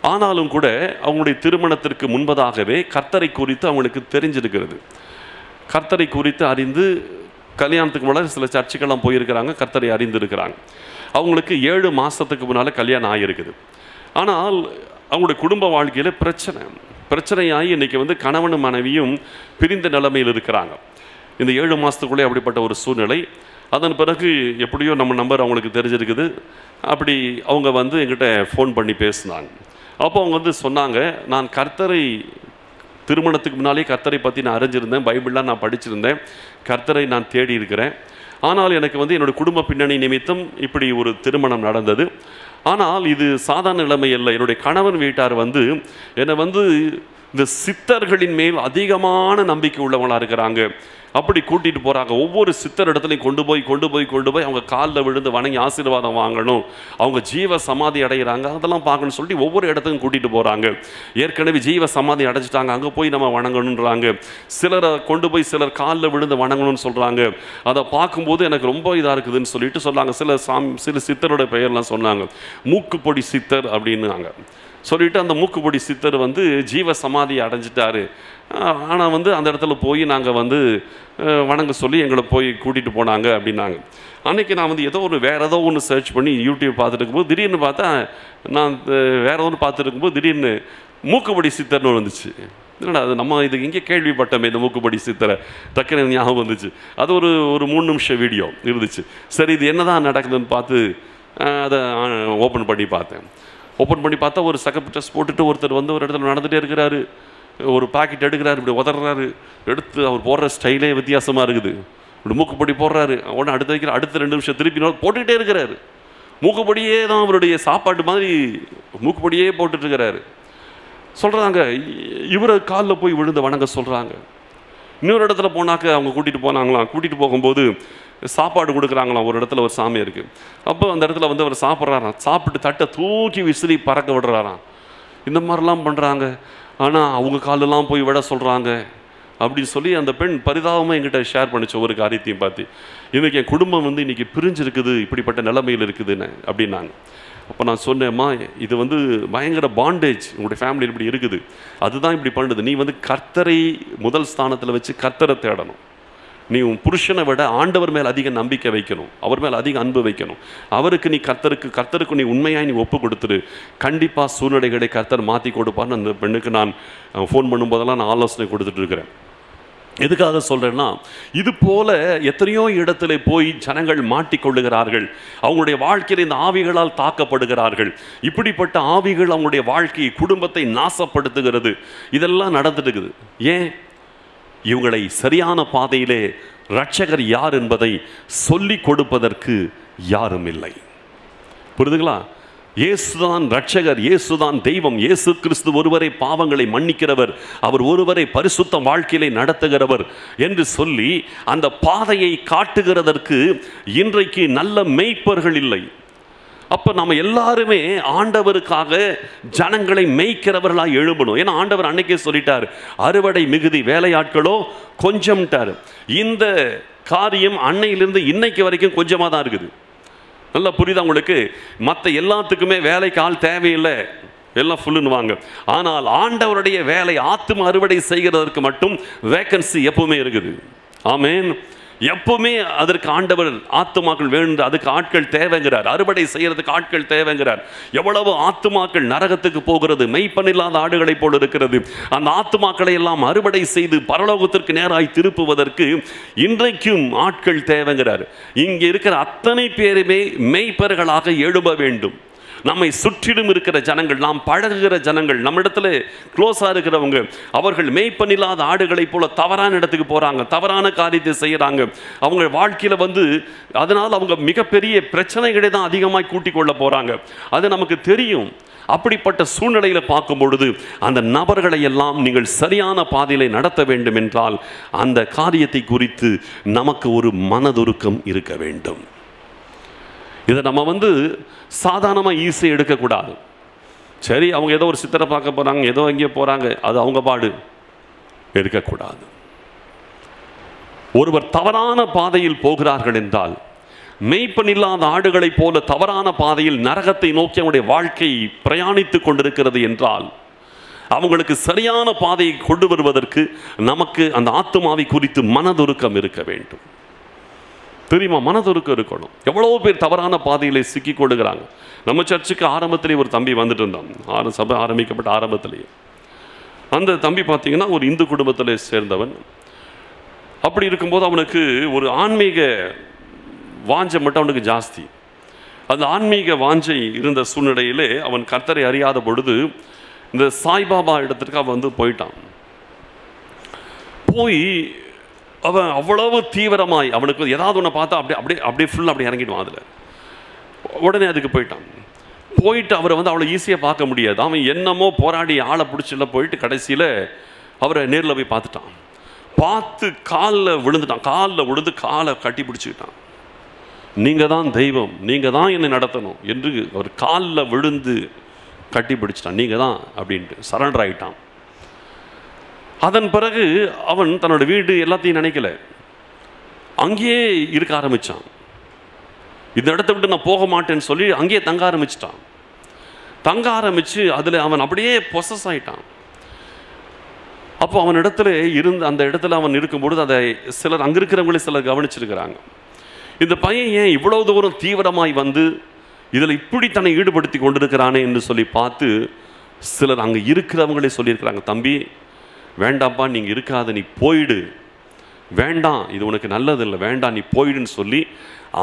ஆனாலும் கூட அவங்களுடைய திருமணத்திற்கு முன்பதாகவே கர்த்தரை குறித்து அவங்களுக்கு தெரிஞ்சிருக்கிறது. கர்த்தரை குறித்து அறிந்து கல்யாணத்துக்கு முன்னாடி சில சர்ச்சுக்கெல்லாம் போயிருக்கிறாங்க கர்த்தரை அறிந்திருக்கிறாங்க. அவங்களுக்கு ஏழு மாதத்துக்கு முன்னால் கல்யாணம் ஆகியிருக்குது. ஆனால் அவங்களுடைய குடும்ப வாழ்க்கையில் பிரச்சனை. பிரச்சனையாகி இன்றைக்கி வந்து கணவனும் மனைவியும் பிரிந்த நிலைமையில் இருக்கிறாங்க. இந்த ஏழு மாதத்துக்குள்ளே அப்படிப்பட்ட ஒரு சூழ்நிலை. அதன் பிறகு எப்படியோ நம்ம நம்பர் அவங்களுக்கு தெரிஞ்சிருக்குது. அப்படி அவங்க வந்து எங்கிட்ட ஃபோன் பண்ணி பேசினாங்க. அப்போ அவங்க வந்து சொன்னாங்க நான் கர்த்தரை திருமணத்துக்கு முன்னாலே கர்த்தரை பற்றி நான் அறிஞ்சிருந்தேன். பைபிள்லாம் நான் படிச்சிருந்தேன். கர்த்தரை நான் தேடி இருக்கிறேன். ஆனால் எனக்கு வந்து என்னோட குடும்ப பின்னணி நிமித்தம் இப்படி ஒரு திருமணம் நடந்தது. ஆனால் இது சாதாரண நிலைமை இல்லை என்னுடைய கணவன் வீட்டார் வந்து என்னை வந்து இந்த சித்தர்களின் மேல் அதிகமான நம்பிக்கை உள்ளவங்களாக இருக்கிறாங்க. அப்படி கூட்டிட்டு போறாங்க. ஒவ்வொரு சித்தர் இடத்துலையும் கொண்டு போய் கொண்டு போய் கொண்டு போய் அவங்க காலில் விழுந்து வணங்கி ஆசீர்வாதம் வாங்கணும். அவங்க ஜீவ சமாதி அடைகிறாங்க அதெல்லாம் பார்க்கணும்னு சொல்லி ஒவ்வொரு இடத்துக்கும் கூட்டிட்டு போறாங்க. ஏற்கனவே ஜீவ சமாதி அடைச்சிட்டாங்க அங்கே போய் நம்ம வணங்கணுன்றாங்க சிலரை கொண்டு போய் சிலர் காலில் விழுந்து வணங்கணும்னு சொல்றாங்க. அதை பார்க்கும்போது எனக்கு ரொம்ப இதாக இருக்குதுன்னு சொல்லிட்டு சொன்னாங்க. சில சாமி சில சித்தரோட பெயர்லாம் சொன்னாங்க. மூக்குப்பொடி சித்தர் அப்படின்னாங்க. சொல்லிட்டு அந்த மூக்குப்பொடி சித்தர் வந்து ஜீவ சமாதி அடைஞ்சிட்டாரு. ஆனால் வந்து அந்த இடத்துல போய் நாங்கள் வந்து வணங்க சொல்லி எங்களை போய் கூட்டிகிட்டு போனாங்க அப்படின்னாங்க. அன்னைக்கு நான் வந்து ஏதோ ஒரு வேறு ஏதோ ஒன்று சர்ச் பண்ணி யூடியூப் பார்த்துட்டு இருக்கும்போது திடீர்னு பார்த்தா நான் வேறு ஒன்று பார்த்துட்டு இருக்கும்போது திடீர்னு மூக்குப்பொடி சித்தர்னு வந்துச்சு. என்னடா அது நம்ம இது இங்கே கேள்விப்பட்டோமே இந்த மூக்குப்படி சித்தரை. டக்குனு ஞாபகம் வந்துச்சு. அது ஒரு ஒரு மூணு நிமிஷம் வீடியோ இருந்துச்சு. சரி இது என்னதான் நடக்குதுன்னு பார்த்து அதை ஓப்பன் பண்ணி பார்த்தேன். ஓப்பன் பண்ணி பார்த்தா ஒரு சகப்பு ட்ரெஸ் போட்டுட்டு ஒருத்தர் வந்து ஒரு இடத்துல நடந்துகிட்டே இருக்கிறாரு. ஒரு பாக்கெட் எடுக்கிறாரு இப்படி உதறாரு. எடுத்து அவர் போடுற ஸ்டைலே வித்தியாசமாக இருக்குது. இப்படி மூக்குப்படி போடுறாரு. உடனே அடுத்த வைக்கிற அடுத்த ரெண்டு நிமிஷம் திருப்பி போட்டுக்கிட்டே இருக்கிறாரு. மூக்குப்படியே தான் அவருடைய சாப்பாட்டு மாதிரி மூக்குப்படியே போட்டுட்டு இருக்கிறாரு. சொல்கிறாங்க இவரை காலில் போய் விழுந்து வணங்க சொல்கிறாங்க இன்னொரு இடத்துல போனாக்க அவங்க கூட்டிகிட்டு போனாங்களாம் கூட்டிகிட்டு போகும்போது சாப்பாடு கொடுக்குறாங்களாம் ஒரு இடத்துல ஒரு சாமி இருக்குது அப்போ அந்த இடத்துல வந்து அவர் சாப்பிட்றாராம். சாப்பிட்டு தட்டை தூக்கி விசிறி பறக்க விடுறாராம். இந்த மாதிரிலாம் பண்ணுறாங்க ஆனால் அவங்க காலெல்லாம் போய் விட சொல்கிறாங்க அப்படின்னு சொல்லி அந்த பெண் பரிதாபமாக என்கிட்ட ஷேர் பண்ணிச்சு ஒரு காரியத்தையும் பார்த்து. இன்றைக்கி என் குடும்பம் வந்து இன்றைக்கி பிரிஞ்சிருக்குது இப்படிப்பட்ட நிலைமையில் இருக்குதுன்னு அப்படின்னாங்க. அப்போ நான் சொன்னேம்மா இது வந்து பயங்கர பாண்டேஜ் உங்களுடைய ஃபேமிலியில் இப்படி இருக்குது. அதுதான் இப்படி பண்ணுது. நீ வந்து கர்த்தரை முதல் ஸ்தானத்தில் வச்சு கர்த்தரை தேடணும். நீ உன் புருஷனை விட ஆண்டவர் மேல் அதிக நம்பிக்கை வைக்கணும். அவர் மேல் அதிக அன்பு வைக்கணும். அவருக்கு நீ கர்த்தருக்கு கர்த்தருக்கு நீ உண்மையாக நீ ஒப்பு கொடுத்துரு. கண்டிப்பாக சூழ்நிலைகளை கர்த்தர் மாற்றி கொடுப்பான்னு அந்த பெண்ணுக்கு நான் ஃபோன் பண்ணும்போதெல்லாம் நான் ஆலோசனை கொடுத்துட்ருக்குறேன் எதுக்காக சொல்கிறேன்னா இது போல எத்தனையோ இடத்துல போய் ஜனங்கள் மாட்டிக்கொள்ளுகிறார்கள். அவங்களுடைய வாழ்க்கையில் இந்த ஆவிகளால் தாக்கப்படுகிறார்கள். இப்படிப்பட்ட ஆவிகள் அவங்களுடைய வாழ்க்கையை குடும்பத்தை நாசப்படுத்துகிறது. இதெல்லாம் நடந்துட்டு இருக்குது ஏன்? இவங்களை சரியான பாதையிலே ரட்சகர் யார் என்பதை சொல்லிக் கொடுப்பதற்கு யாரும் இல்லை. புரிதுங்களா இயேசுதான் ரட்சகர் இயேசுதான் தெய்வம் இயேசு கிறிஸ்து ஒருவரை பாவங்களை மன்னிக்கிறவர் அவர் ஒருவரை பரிசுத்த வாழ்க்கையிலே நடத்துகிறவர் என்று சொல்லி அந்த பாதையை காட்டுகிறதற்கு இன்றைக்கு நல்ல மெய்ப்பர்கள் இல்லை. அப்போ நம்ம எல்லாருமே ஆண்டவருக்காக ஜனங்களை மெய்க்கிறவர்களாக எழும்பணும். ஏன்னா ஆண்டவர் அன்னைக்கே சொல்லிட்டார் அறுவடை மிகுதி வேலையாட்களோ கொஞ்சம்ட்டார். இந்த காரியம் அன்னையிலிருந்து இன்னைக்கு வரைக்கும் கொஞ்சமாக தான் இருக்குது. நல்லா புரியுதா உங்களுக்கு? மற்ற எல்லாத்துக்குமே வேலைக்கு ஆள் தேவையில்லை. எல்லாம் ஃபுல்லுன்னுவாங்க ஆனால் ஆண்டவருடைய வேலை ஆத்தும அறுவடை செய்கிறதற்கு மட்டும் வேக்கன்சி எப்பவுமே இருக்குது. ஆமேன் எப்பவுமே அதற்கு ஆண்டவர் ஆத்துமாக்கள் வேண்டும் அதுக்கு ஆட்கள் தேவைங்கிறார். அறுவடை செய்யறதுக்கு ஆட்கள் தேவைங்கிறார். எவ்வளவு ஆத்துமாக்கள் நரகத்துக்கு போகிறது மெய்ப்பனில்லாத ஆடுகளைப் போல் இருக்கிறது. அந்த ஆத்துமாக்களை எல்லாம் அறுவடை செய்து பரலோகத்திற்கு நேராய் திருப்புவதற்கு இன்றைக்கும் ஆட்கள் தேவைங்கிறார். இங்கே இருக்கிற அத்தனை பேருமே மெய்ப்பர்களாக எழுப வேண்டும். நம்மை சுற்றிலும் இருக்கிற ஜனங்கள் நாம் பழகுகிற ஜனங்கள் நம்மிடத்துல க்ளோஸாக இருக்கிறவங்க அவர்கள் மேய்ப்பனில்லாத ஆடுகளைப் போல தவறான இடத்துக்கு போகிறாங்க தவறான காரியத்தை செய்கிறாங்க அவங்க வாழ்க்கையில் வந்து அதனால் அவங்க மிகப்பெரிய பிரச்சனைகளை தான் அதிகமாக கூட்டிக் கொள்ள போகிறாங்க அது நமக்கு தெரியும். அப்படிப்பட்ட சூழ்நிலையில பார்க்கும் பொழுது அந்த நபர்களை எல்லாம் நீங்கள் சரியான பாதையில் நடத்த வேண்டும் என்றால் அந்த காரியத்தை குறித்து நமக்கு ஒரு மனதுருக்கம் இருக்க வேண்டும். இதை நம்ம வந்து சாதாரணமாக ஈஸியாக எடுக்கக்கூடாது. சரி அவங்க ஏதோ ஒரு சித்திரை பார்க்க போகிறாங்க ஏதோ எங்கேயோ போகிறாங்க அது அவங்க பாடு. எடுக்கக்கூடாது. ஒருவர் தவறான பாதையில் போகிறார்கள் என்றால் மெய்ப்பன் இல்லாத ஆடுகளைப் போல தவறான பாதையில் நரகத்தை நோக்கி அவனுடைய வாழ்க்கை பிரயாணித்துக் கொண்டிருக்கிறது என்றால் அவங்களுக்கு சரியான பாதையை கொண்டு வருவதற்கு நமக்கு அந்த ஆத்துமாவை குறித்து மனதுருக்கம் இருக்க வேண்டும். தெரியுமா? மனதுருக்கம் இருக்கணும். எவ்வளவோ பேர் தவறான பாதையிலே சிக்கி கொடுக்குறாங்க நம்ம சர்ச்சுக்கு ஆரம்பத்திலே ஒரு தம்பி வந்துட்டு இருந்தான். ஆர சபை ஆரம்பிக்கப்பட்ட ஆரம்பத்திலேயே அந்த தம்பி பார்த்தீங்கன்னா ஒரு இந்து குடும்பத்தில் சேர்ந்தவன். அப்படி இருக்கும்போது அவனுக்கு ஒரு ஆன்மீக வாஞ்சை மட்டும் அவனுக்கு ஜாஸ்தி. அந்த ஆன்மீக வாஞ்சை இருந்த சூழ்நிலையிலே அவன் கர்த்தரை அறியாத பொழுது இந்த சாய்பாபா இடத்திற்கு அவன் வந்து போயிட்டான். போய் அவன் அவ்வளவு தீவிரமாய் அவனுக்கு ஏதாவது ஒன்று பார்த்தா அப்படியே அப்படியே அப்படியே ஃபுல்லாக அப்படியே இறங்கிடுவான் அதில். உடனே அதுக்கு போயிட்டான். போயிட்டு அவரை வந்து அவ்வளோ ஈஸியாக பார்க்க முடியாது. அவன் என்னமோ போராடி ஆளை பிடிச்சில போயிட்டு கடைசியில் அவரை நேரில் போய் பார்த்துட்டான். பார்த்து காலில் விழுந்துட்டான். காலில் விழுந்து காலை கட்டி பிடிச்சிக்கிட்டான். நீங்கள் தான் தெய்வம். நீங்கள் தான் என்னை நடத்தணும் என்று அவர் காலில் விழுந்து கட்டி பிடிச்சிட்டான். நீங்கள் தான் அப்படின்ட்டு சரண்டர் ஆகிட்டான் அதன் பிறகு அவன் தன்னோட வீடு எல்லாத்தையும் நினைக்கல. அங்கேயே இருக்க ஆரம்பிச்சான். இந்த இடத்த விட்டு நான் போக மாட்டேன்னு சொல்லி அங்கேயே தங்க ஆரம்பிச்சிட்டான். தங்க ஆரம்பித்து அதில் அவன் அப்படியே பொசஸ் ஆயிட்டான். அப்போ அவன் இடத்துல இருந்து அந்த இடத்துல அவன் இருக்கும்பொழுது அதை சிலர் அங்கே இருக்கிறவங்களே சிலர் கவனிச்சிருக்கிறாங்க. இந்த பையன் ஏன் இவ்வளோ தூரம் தீவிரமாய் வந்து இதில் இப்படி தன்னை ஈடுபடுத்தி கொண்டிருக்கிறானே என்று சொல்லி பார்த்து சிலர் அங்கே இருக்கிறவங்களே சொல்லியிருக்கிறாங்க தம்பி வேண்டாம்ப்பா நீங்கள் இருக்காத நீ போயிடு. வேண்டாம் இது உனக்கு நல்லதில்லை வேண்டாம் நீ போயிடுன்னு சொல்லி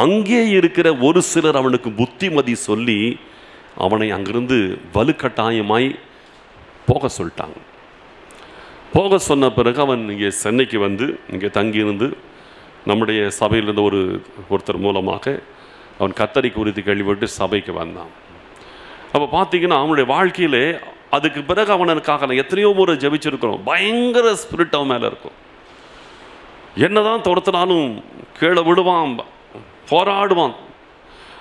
அங்கே இருக்கிற ஒரு சிலர் அவனுக்கு புத்திமதி சொல்லி அவனை அங்கிருந்து வலுக்கட்டாயமாய் போக சொல்லிட்டாங்க. போக சொன்ன பிறகு அவன் இங்கே சென்னைக்கு வந்து இங்கே தங்கியிருந்து நம்முடைய சபையிலிருந்து ஒரு ஒருத்தர் மூலமாக அவன் கத்தரி குறித்து கேள்விப்பட்டு சபைக்கு வந்தான். அப்போ பார்த்தீங்கன்னா அவனுடைய வாழ்க்கையிலே அதுக்கு பிறகு அவனுக்காக நான் எத்தனையோ முறை ஜெபிச்சிருக்கிறோம். பயங்கர ஸ்பிரிட் அவன் மேலே இருக்கும். என்னதான் துரத்தினாலும் கீழே விடுவான் போராடுவான்.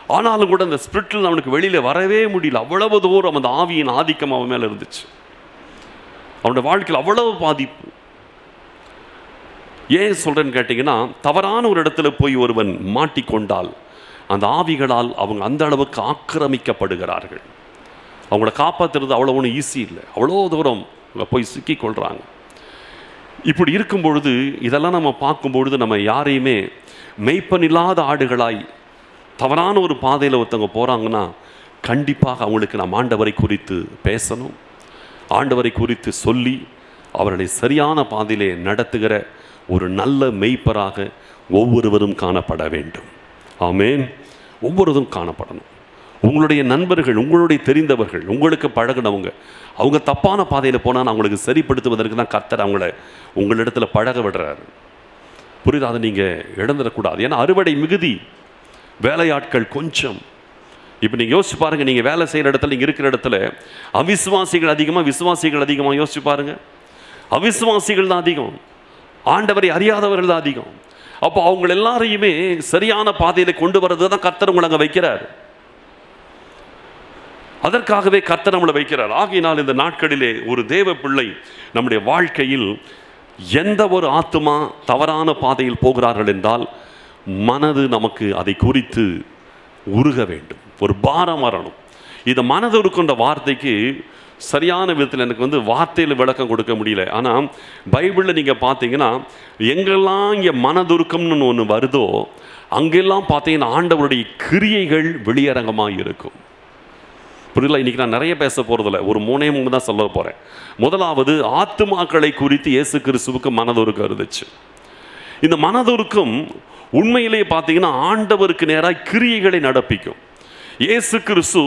ஆனாலும் கூட அந்த ஸ்பிரிட்டில் அவனுக்கு வெளியில் வரவே முடியல. அவ்வளவு தூரம் அந்த ஆவியின் ஆதிக்கம் அவன் மேலே இருந்துச்சு. அவனுடைய வாழ்க்கையில் அவ்வளவு பாதிப்பு. ஏன் சொல்கிறேன்னு கேட்டிங்கன்னா தவறான ஒரு இடத்துல போய் ஒருவன் மாட்டிக்கொண்டால் அந்த ஆவிகளால் அவங்க அந்த அளவுக்கு ஆக்கிரமிக்கப்படுகிறார்கள். அவங்கள காப்பாற்றுறது அவ்வளோ ஒன்றும் ஈஸி இல்லை. அவ்வளோ தூரம் அங்கே போய் சிக்கி கொள்கிறாங்க இப்படி இருக்கும் பொழுது இதெல்லாம் நம்ம பார்க்கும் பொழுது நம்ம யாரையுமே மெய்ப்பனில்லாத ஆடுகளாய் தவறான ஒரு பாதையில் ஒருத்தவங்க போகிறாங்கன்னா கண்டிப்பாக அவங்களுக்கு நாம் ஆண்டவரை குறித்து பேசணும். ஆண்டவரை குறித்து சொல்லி அவர்களை சரியான பாதையிலே நடத்துகிற ஒரு நல்ல மெய்ப்பராக ஒவ்வொருவரும் காணப்பட வேண்டும். ஆமேன். ஒவ்வொருவரும் காணப்படணும். உங்களுடைய நண்பர்கள் உங்களுடைய தெரிந்தவர்கள் உங்களுக்கு பழகினவங்க அவங்க தப்பான பாதையில் போனால் அவங்களுக்கு சரிப்படுத்துவதற்கு தான் கர்த்தர் அவங்கள உங்களிடத்துல பழக விடுறாரு. புரியுதா? அதை நீங்கள் இழந்துடக்கூடாது. ஏன்னா அறுவடை மிகுதி வேலையாட்கள் கொஞ்சம். இப்போ நீங்கள் யோசிச்சு பாருங்கள் நீங்கள் வேலை செய்கிற இடத்துல நீங்கள் இருக்கிற இடத்துல அவிசுவாசிகள் அதிகமாக விசுவாசிகள் அதிகமாக யோசிச்சு பாருங்கள் அவிசுவாசிகள் தான் அதிகம். ஆண்டவரை அறியாதவர்கள் தான் அதிகம். அப்போ அவங்க எல்லாரையுமே சரியான பாதையில் கொண்டு வர்றது தான் கர்த்தர் உங்களை அங்கே வைக்கிறார். அதற்காகவே கர்த்தர் நம்மளை வைக்கிறார். ஆகையினால் இந்த நாட்களிலே ஒரு தேவ பிள்ளை நம்முடைய வாழ்க்கையில் எந்த ஒரு ஆத்துமா தவறான பாதையில் போகிறார்கள் என்றால் மனது நமக்கு அதை குறித்து உருக வேண்டும். ஒரு பாரம் வரணும். இந்த மனது உருக்கொண்ட வார்த்தைக்கு சரியான விதத்தில் எனக்கு வந்து வார்த்தையில் விளக்கம் கொடுக்க முடியல. ஆனால் பைபிளில் நீங்கள் பார்த்தீங்கன்னா எங்கெல்லாம் இங்கே மனதுருக்கம்னு ஒன்று வருதோ அங்கெல்லாம் பார்த்தீங்கன்னா ஆண்டவருடைய கிரியைகள் வெளியரங்கமாக இருக்கும். புரியல இன்னைக்கு நான் நிறைய பேச போகிறதில்ல ஒரு மூணே மூணு தான் சொல்ல போகிறேன் முதலாவது ஆத்துமாக்களை குறித்து இயேசு கிறிஸ்துவுக்கு மனதுருக்கம் இருந்துச்சு. இந்த மனதொருக்கம் உண்மையிலேயே பார்த்தீங்கன்னா ஆண்டவருக்கு நேராக கிரியைகளை நடப்பிக்கும். இயேசு கிறிஸ்து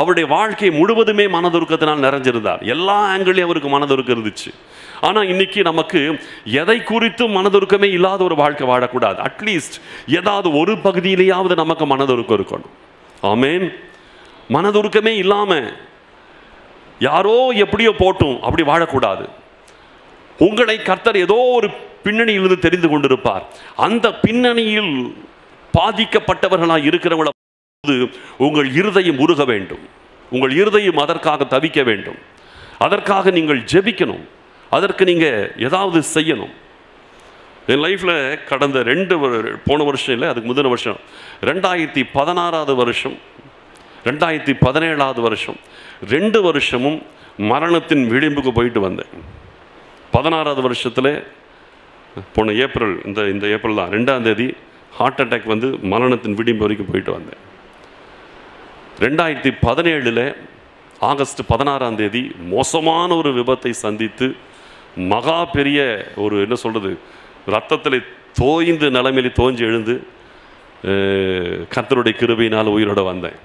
அவருடைய வாழ்க்கை முழுவதுமே மனதுருக்கத்தினால் நிறைஞ்சிருந்தார். எல்லா ஆங்கிளையும் அவருக்கு மனதுருக்கம் இருந்துச்சு. ஆனால் இன்னைக்கு நமக்கு எதை குறித்தும் மனதுருக்கமே இல்லாத ஒரு வாழ்க்கை வாழக்கூடாது. அட்லீஸ்ட் ஏதாவது ஒரு பகுதியிலேயாவது நமக்கு மனதுருக்கம் இருக்கணும். ஆமேன் மனதுருக்கமே இல்லாமல் யாரோ எப்படியோ போட்டும் அப்படி வாழக்கூடாது. உங்களை கர்த்தர் ஏதோ ஒரு பின்னணியிலிருந்து தெரிந்து கொண்டிருப்பார். அந்த பின்னணியில் பாதிக்கப்பட்டவர்களாக இருக்கிறவங்கள போது உங்கள் இருதயம் உருக வேண்டும். உங்கள் இருதயம் அதற்காக தவிக்க வேண்டும். அதற்காக நீங்கள் ஜெபிக்கணும். அதற்கு நீங்கள் ஏதாவது செய்யணும். என் லைஃப்பில் கடந்த ரெண்டு வரு- போன வருஷம் இல்லை அதுக்கு முந்தின வருஷம். ரெண்டாயிரத்தி பதினாறாவது வருஷம் ரெண்டாயிரத்தி பதினேழாவது வருஷம். ரெண்டு வருஷமும் மரணத்தின் விளிம்புக்கு போயிட்டு வந்தேன். பதினாறாவது வருஷத்தில் போன ஏப்ரல் இந்த இந்த ஏப்ரல் தான் ரெண்டாம் தேதி ஹார்ட் அட்டாக் வந்து மரணத்தின் விளிம்பு வரைக்கும் போயிட்டு வந்தேன். ரெண்டாயிரத்தி பதினேழில் ஆகஸ்ட் பதினாறாம் தேதி மோசமான ஒரு விபத்தை சந்தித்து மகா பெரிய ஒரு என்ன சொல்கிறது ரத்தத்தில் தோய்ந்து நிலைமையில் தோஞ்சு எழுந்து கத்தருடைய கிருபையினால் உயிரோடு வந்தேன்.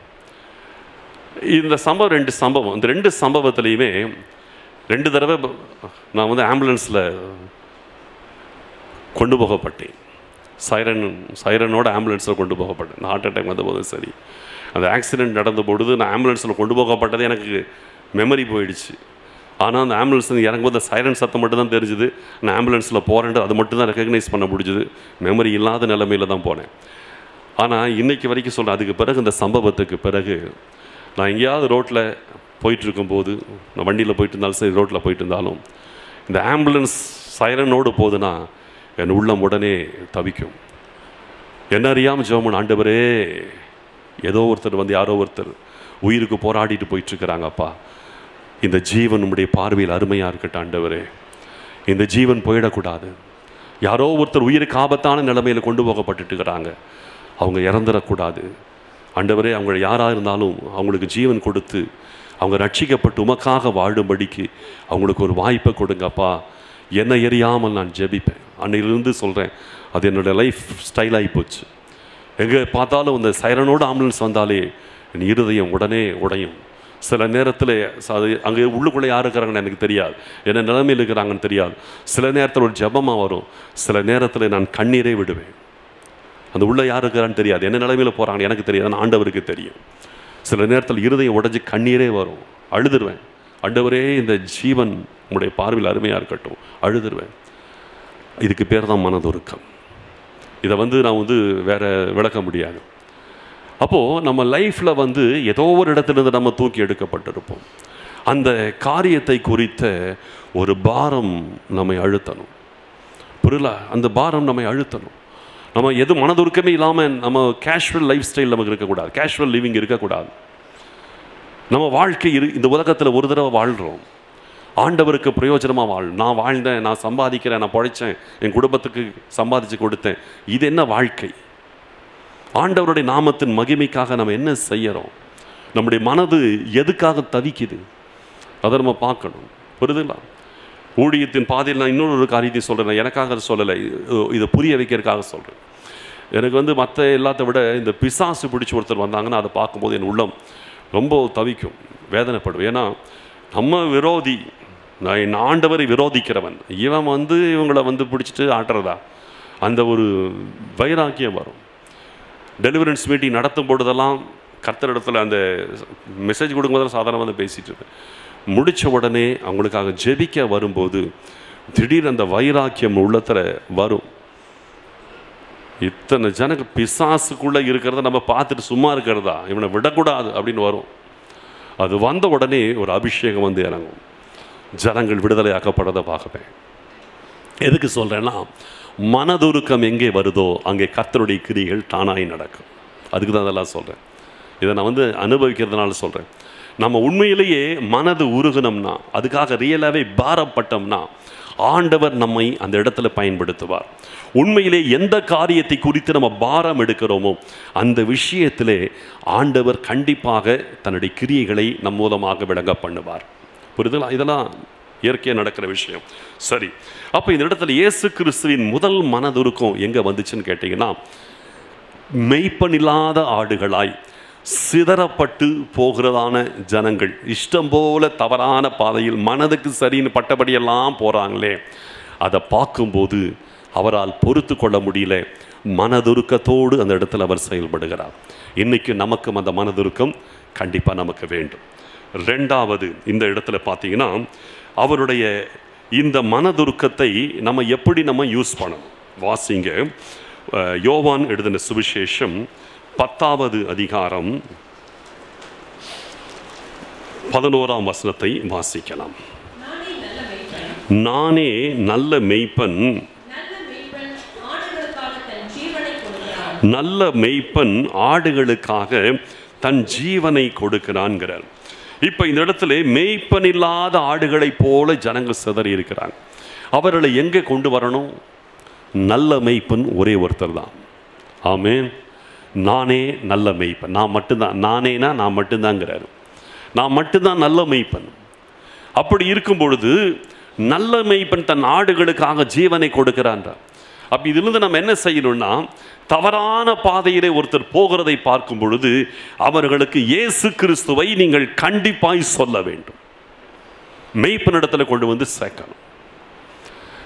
இந்த சம்பவம் ரெண்டு சம்பவம். இந்த ரெண்டு சம்பவத்துலேயுமே ரெண்டு தடவை நான் வந்து ஆம்புலன்ஸில் கொண்டு போகப்பட்டேன். சைரன் சைரனோட ஆம்புலன்ஸில் கொண்டு போகப்பட்டேன். நான் ஹார்ட் அட்டாக் வந்த போதும் சரி. அந்த ஆக்சிடென்ட் நடந்த பொழுது நான் ஆம்புலன்ஸில் கொண்டு போகப்பட்டது எனக்கு மெமரி போயிடுச்சு. ஆனால் அந்த ஆம்புலன்ஸ் இறங்கும்போது சைரன் சத்தம் மட்டும் தான் தெரிஞ்சுது. நான் ஆம்புலன்ஸில் போகிறேன்ட்டு அது மட்டும் தான் ரெக்கக்னைஸ் பண்ண முடிஞ்சுது. மெமரி இல்லாத நிலைமையில தான் போனேன். ஆனால் இன்றைக்கி வரைக்கும் சொல்கிறேன் அதுக்கு பிறகு இந்த சம்பவத்துக்கு பிறகு நான் எங்கேயாவது ரோட்டில் போயிட்டுருக்கும்போது நான் வண்டியில் போயிட்டு இருந்தாலும் சரி ரோட்டில் போயிட்டு இருந்தாலும் இந்த ஆம்புலன்ஸ் சைரனோடு போகுதுன்னா என் உள்ளம் உடனே தவிக்கும். என்ன அறியாமல் ஜெபம் ஆண்டவரே ஏதோ ஒருத்தர் வந்து யாரோ ஒருத்தர் உயிருக்கு போராடிட்டு போயிட்டுருக்குறாங்கப்பா இந்த ஜீவன் உம்முடைய பார்வையில் அருமையாக இருக்கட்டும் ஆண்டவரே. இந்த ஜீவன் போயிடக்கூடாது. யாரோ ஒருத்தர் உயிருக்கு ஆபத்தான நிலைமையில் கொண்டு போகப்பட்டுட்டு இருக்கிறாங்க அவங்க இறந்துடக்கூடாது ஆண்டவரே அவங்க யாராக இருந்தாலும் அவங்களுக்கு ஜீவன் கொடுத்து அவங்க ரட்சிக்கப்பட்டு உமக்காக வாழும்படிக்கு அவங்களுக்கு ஒரு வாய்ப்பை கொடுங்கப்பா என்னை எரியாமல் நான் ஜெபிப்பேன். அன்னையிலிருந்து சொல்கிறேன் அது என்னோட லைஃப் ஸ்டைலாகி போச்சு. எங்கே பார்த்தாலும் இந்த சைரனோட ஆம்புலன்ஸ் வந்தாலே என் இருதயம் உடனே உடையும். சில நேரத்தில் அது அங்கே உள்ளுக்குள்ளே யார் இருக்கிறாங்கன்னு எனக்கு தெரியாது. என்ன நிலைமையில் இருக்கிறாங்கன்னு தெரியாது. சில நேரத்தில் ஒரு ஜெபமாக வரும். சில நேரத்தில் நான் கண்ணீரே விடுவேன். அந்த உள்ளே யார் இருக்கிறான்னு தெரியாது. என்ன நிலைமையில் போகிறாங்கன்னு எனக்கு தெரியாது. ஆண்டவருக்கு தெரியும். சில நேரத்தில் இருதயம் உடஞ்சி கண்ணீரே வரும். அழுதுருவேன். ஆண்டவரே இந்த ஜீவன் உங்களுடைய பார்வையில் அருமையாக இருக்கட்டும். அழுதுருவேன். இதுக்கு பேர் தான் மனதுருக்கம். இதை வந்து நான் வந்து வேற விளக்க முடியாது. அப்போது நம்ம லைஃப்பில் வந்து ஏதோ ஒரு இடத்துலேருந்து நம்ம தூக்கி எடுக்கப்பட்டிருப்போம். அந்த காரியத்தை குறித்த ஒரு பாரம் நம்மை அழுத்தணும். புரியல அந்த பாரம் நம்மை அழுத்தணும். நம்ம எது மனதுருக்கமே இல்லாமல் நம்ம கேஷுவல் லைஃப் ஸ்டைல் நமக்கு இருக்கக்கூடாது. கேஷுவல் லிவிங் இருக்கக்கூடாது. நம்ம வாழ்க்கை இரு இந்த உலகத்தில் ஒரு தடவை வாழ்கிறோம் ஆண்டவருக்கு பிரயோஜனமாக வாழ் நான் வாழ்ந்தேன் நான் சம்பாதிக்கிறேன் நான் பழைச்சேன் என் குடும்பத்துக்கு சம்பாதிச்சு கொடுத்தேன். இது என்ன வாழ்க்கை? ஆண்டவருடைய நாமத்தின் மகிமைக்காக நம்ம என்ன செய்கிறோம் நம்முடைய மனது எதுக்காக தவிக்குது? அதை நம்ம பார்க்கணும். புரியுதுங்களா ஊழியத்தின் பாதையில் நான் இன்னொரு ஒரு காரியத்தை சொல்கிறேன் எனக்காக சொல்லலை. இதை புரிய வைக்கிறதுக்காக சொல்கிறேன் எனக்கு வந்து மற்ற எல்லாத்த விட இந்த பிசாசு பிடிச்சி ஒருத்தர் வந்தாங்கன்னா அதை பார்க்கும்போது என் உள்ளம் ரொம்ப தவிக்கும் வேதனைப்படும். ஏன்னா நம்ம விரோதி நான் என் ஆண்டவரை விரோதிக்கிறவன். இவன் வந்து இவங்களை வந்து பிடிச்சிட்டு ஆட்டுறதா? அந்த ஒரு வைராக்கியம் வரும். டெலிவரன்ஸ் மீட்டிங் நடத்தும் பொழுதெல்லாம் கர்த்தரிடத்தில் அந்த மெசேஜ் கொடுக்கும்போதெல்லாம் சாதாரணமாக வந்து பேசிகிட்டு இருப்பேன். முடித்த உடனே அவங்களுக்காக ஜெபிக்க வரும்போது திடீர் அந்த வைராக்கியம் உள்ளத்தில் வரும். இத்தனை ஜனங்க பிசாசுக்குள்ளே இருக்கிறத நம்ம பார்த்துட்டு சும்மா இருக்கிறதா? இவனை விடக்கூடாது அப்படின்னு வரும். அது வந்த உடனே ஒரு அபிஷேகம் வந்து இறங்கும். ஜனங்கள் விடுதலையாக்கப்படுறதை பார்க்கப்பேன். எதுக்கு சொல்கிறேன்னா மனதுருக்கம் எங்கே வருதோ அங்கே கத்தருடைய கிரிகள் தானாகி நடக்கும். அதுக்கு தான் அதெல்லாம் சொல்கிறேன் இதை நான் வந்து அனுபவிக்கிறதுனால சொல்கிறேன் நம்ம உண்மையிலேயே மனது உருகுனோம்னா அதுக்காக ரியலாகவே பாரப்பட்டோம்னா ஆண்டவர் நம்மை அந்த இடத்துல பயன்படுத்துவார். உண்மையிலே எந்த காரியத்தை குறித்து நம்ம பாரம் எடுக்கிறோமோ அந்த விஷயத்திலே ஆண்டவர் கண்டிப்பாக தன்னுடைய கிரியைகளை நம் மூலமாக விளங்க பண்ணுவார். புரிதலா? இதெல்லாம் இயற்கையாக நடக்கிற விஷயம். சரி. அப்போ இந்த இடத்துல இயேசு கிறிஸ்துவின் முதல் மனதுருக்கம் எங்கே வந்துச்சுன்னு கேட்டிங்கன்னா மெய்ப்பனில்லாத ஆடுகளாய் சிதறப்பட்டு போகிறதான ஜனங்கள். இஷ்டம் போல தவறான பாதையில் மனதுக்கு சரின்னு பட்டபடியெல்லாம் போகிறாங்களே அதை பார்க்கும்போது அவரால் பொறுத்து கொள்ள முடியல. மனதுருக்கத்தோடு அந்த இடத்துல அவர் செயல்படுகிறார். இன்னைக்கு நமக்கும் அந்த மனதுருக்கம் கண்டிப்பாக நமக்கு வேண்டும். ரெண்டாவது இந்த இடத்துல பார்த்தீங்கன்னா அவருடைய இந்த மனதுருக்கத்தை நம்ம எப்படி நம்ம யூஸ் பண்ணணும்? வாசிங்க. யோவான் எழுதின சுவிசேஷம் பத்தாவது அதிகாரம் பதினோராம் வசனத்தை வாசிக்கலாம். நானே நல்ல மேய்ப்பன் நானே நல்ல மெய்ப்பன் நல்ல மெய்ப்பன் ஆடுகளுக்காக தன் ஜீவனை கொடுக்கிறான்கிறார். இப்போ இந்த இடத்துல மெய்ப்பன் இல்லாத ஆடுகளைப் போல ஜனங்கள் சிதறி இருக்கிறாங்க. அவர்களை எங்கே கொண்டு வரணும்? நல்ல மெய்ப்பன் ஒரே ஒருத்தர் தான். ஆமென். நானே நல்ல மெய்ப்பன் நான் மட்டும்தான். நானேனா நான் மட்டும்தாங்கிறார். நான் மட்டும்தான் நல்ல மெய்ப்பன் அப்படி இருக்கும் பொழுது நல்ல மெய்ப்பன் தன் ஆடுகளுக்காக ஜீவனை கொடுக்கிறான்றார். அப்போ இதிலிருந்து நம்ம என்ன செய்யணும்னா தவறான பாதையிலே ஒருத்தர் போகிறதை பார்க்கும் பொழுது அவர்களுக்கு இயேசு கிறிஸ்துவை நீங்கள் கண்டிப்பாய் சொல்ல வேண்டும். மெய்ப்பனிடத்துல கொண்டு வந்து சேர்க்கணும்.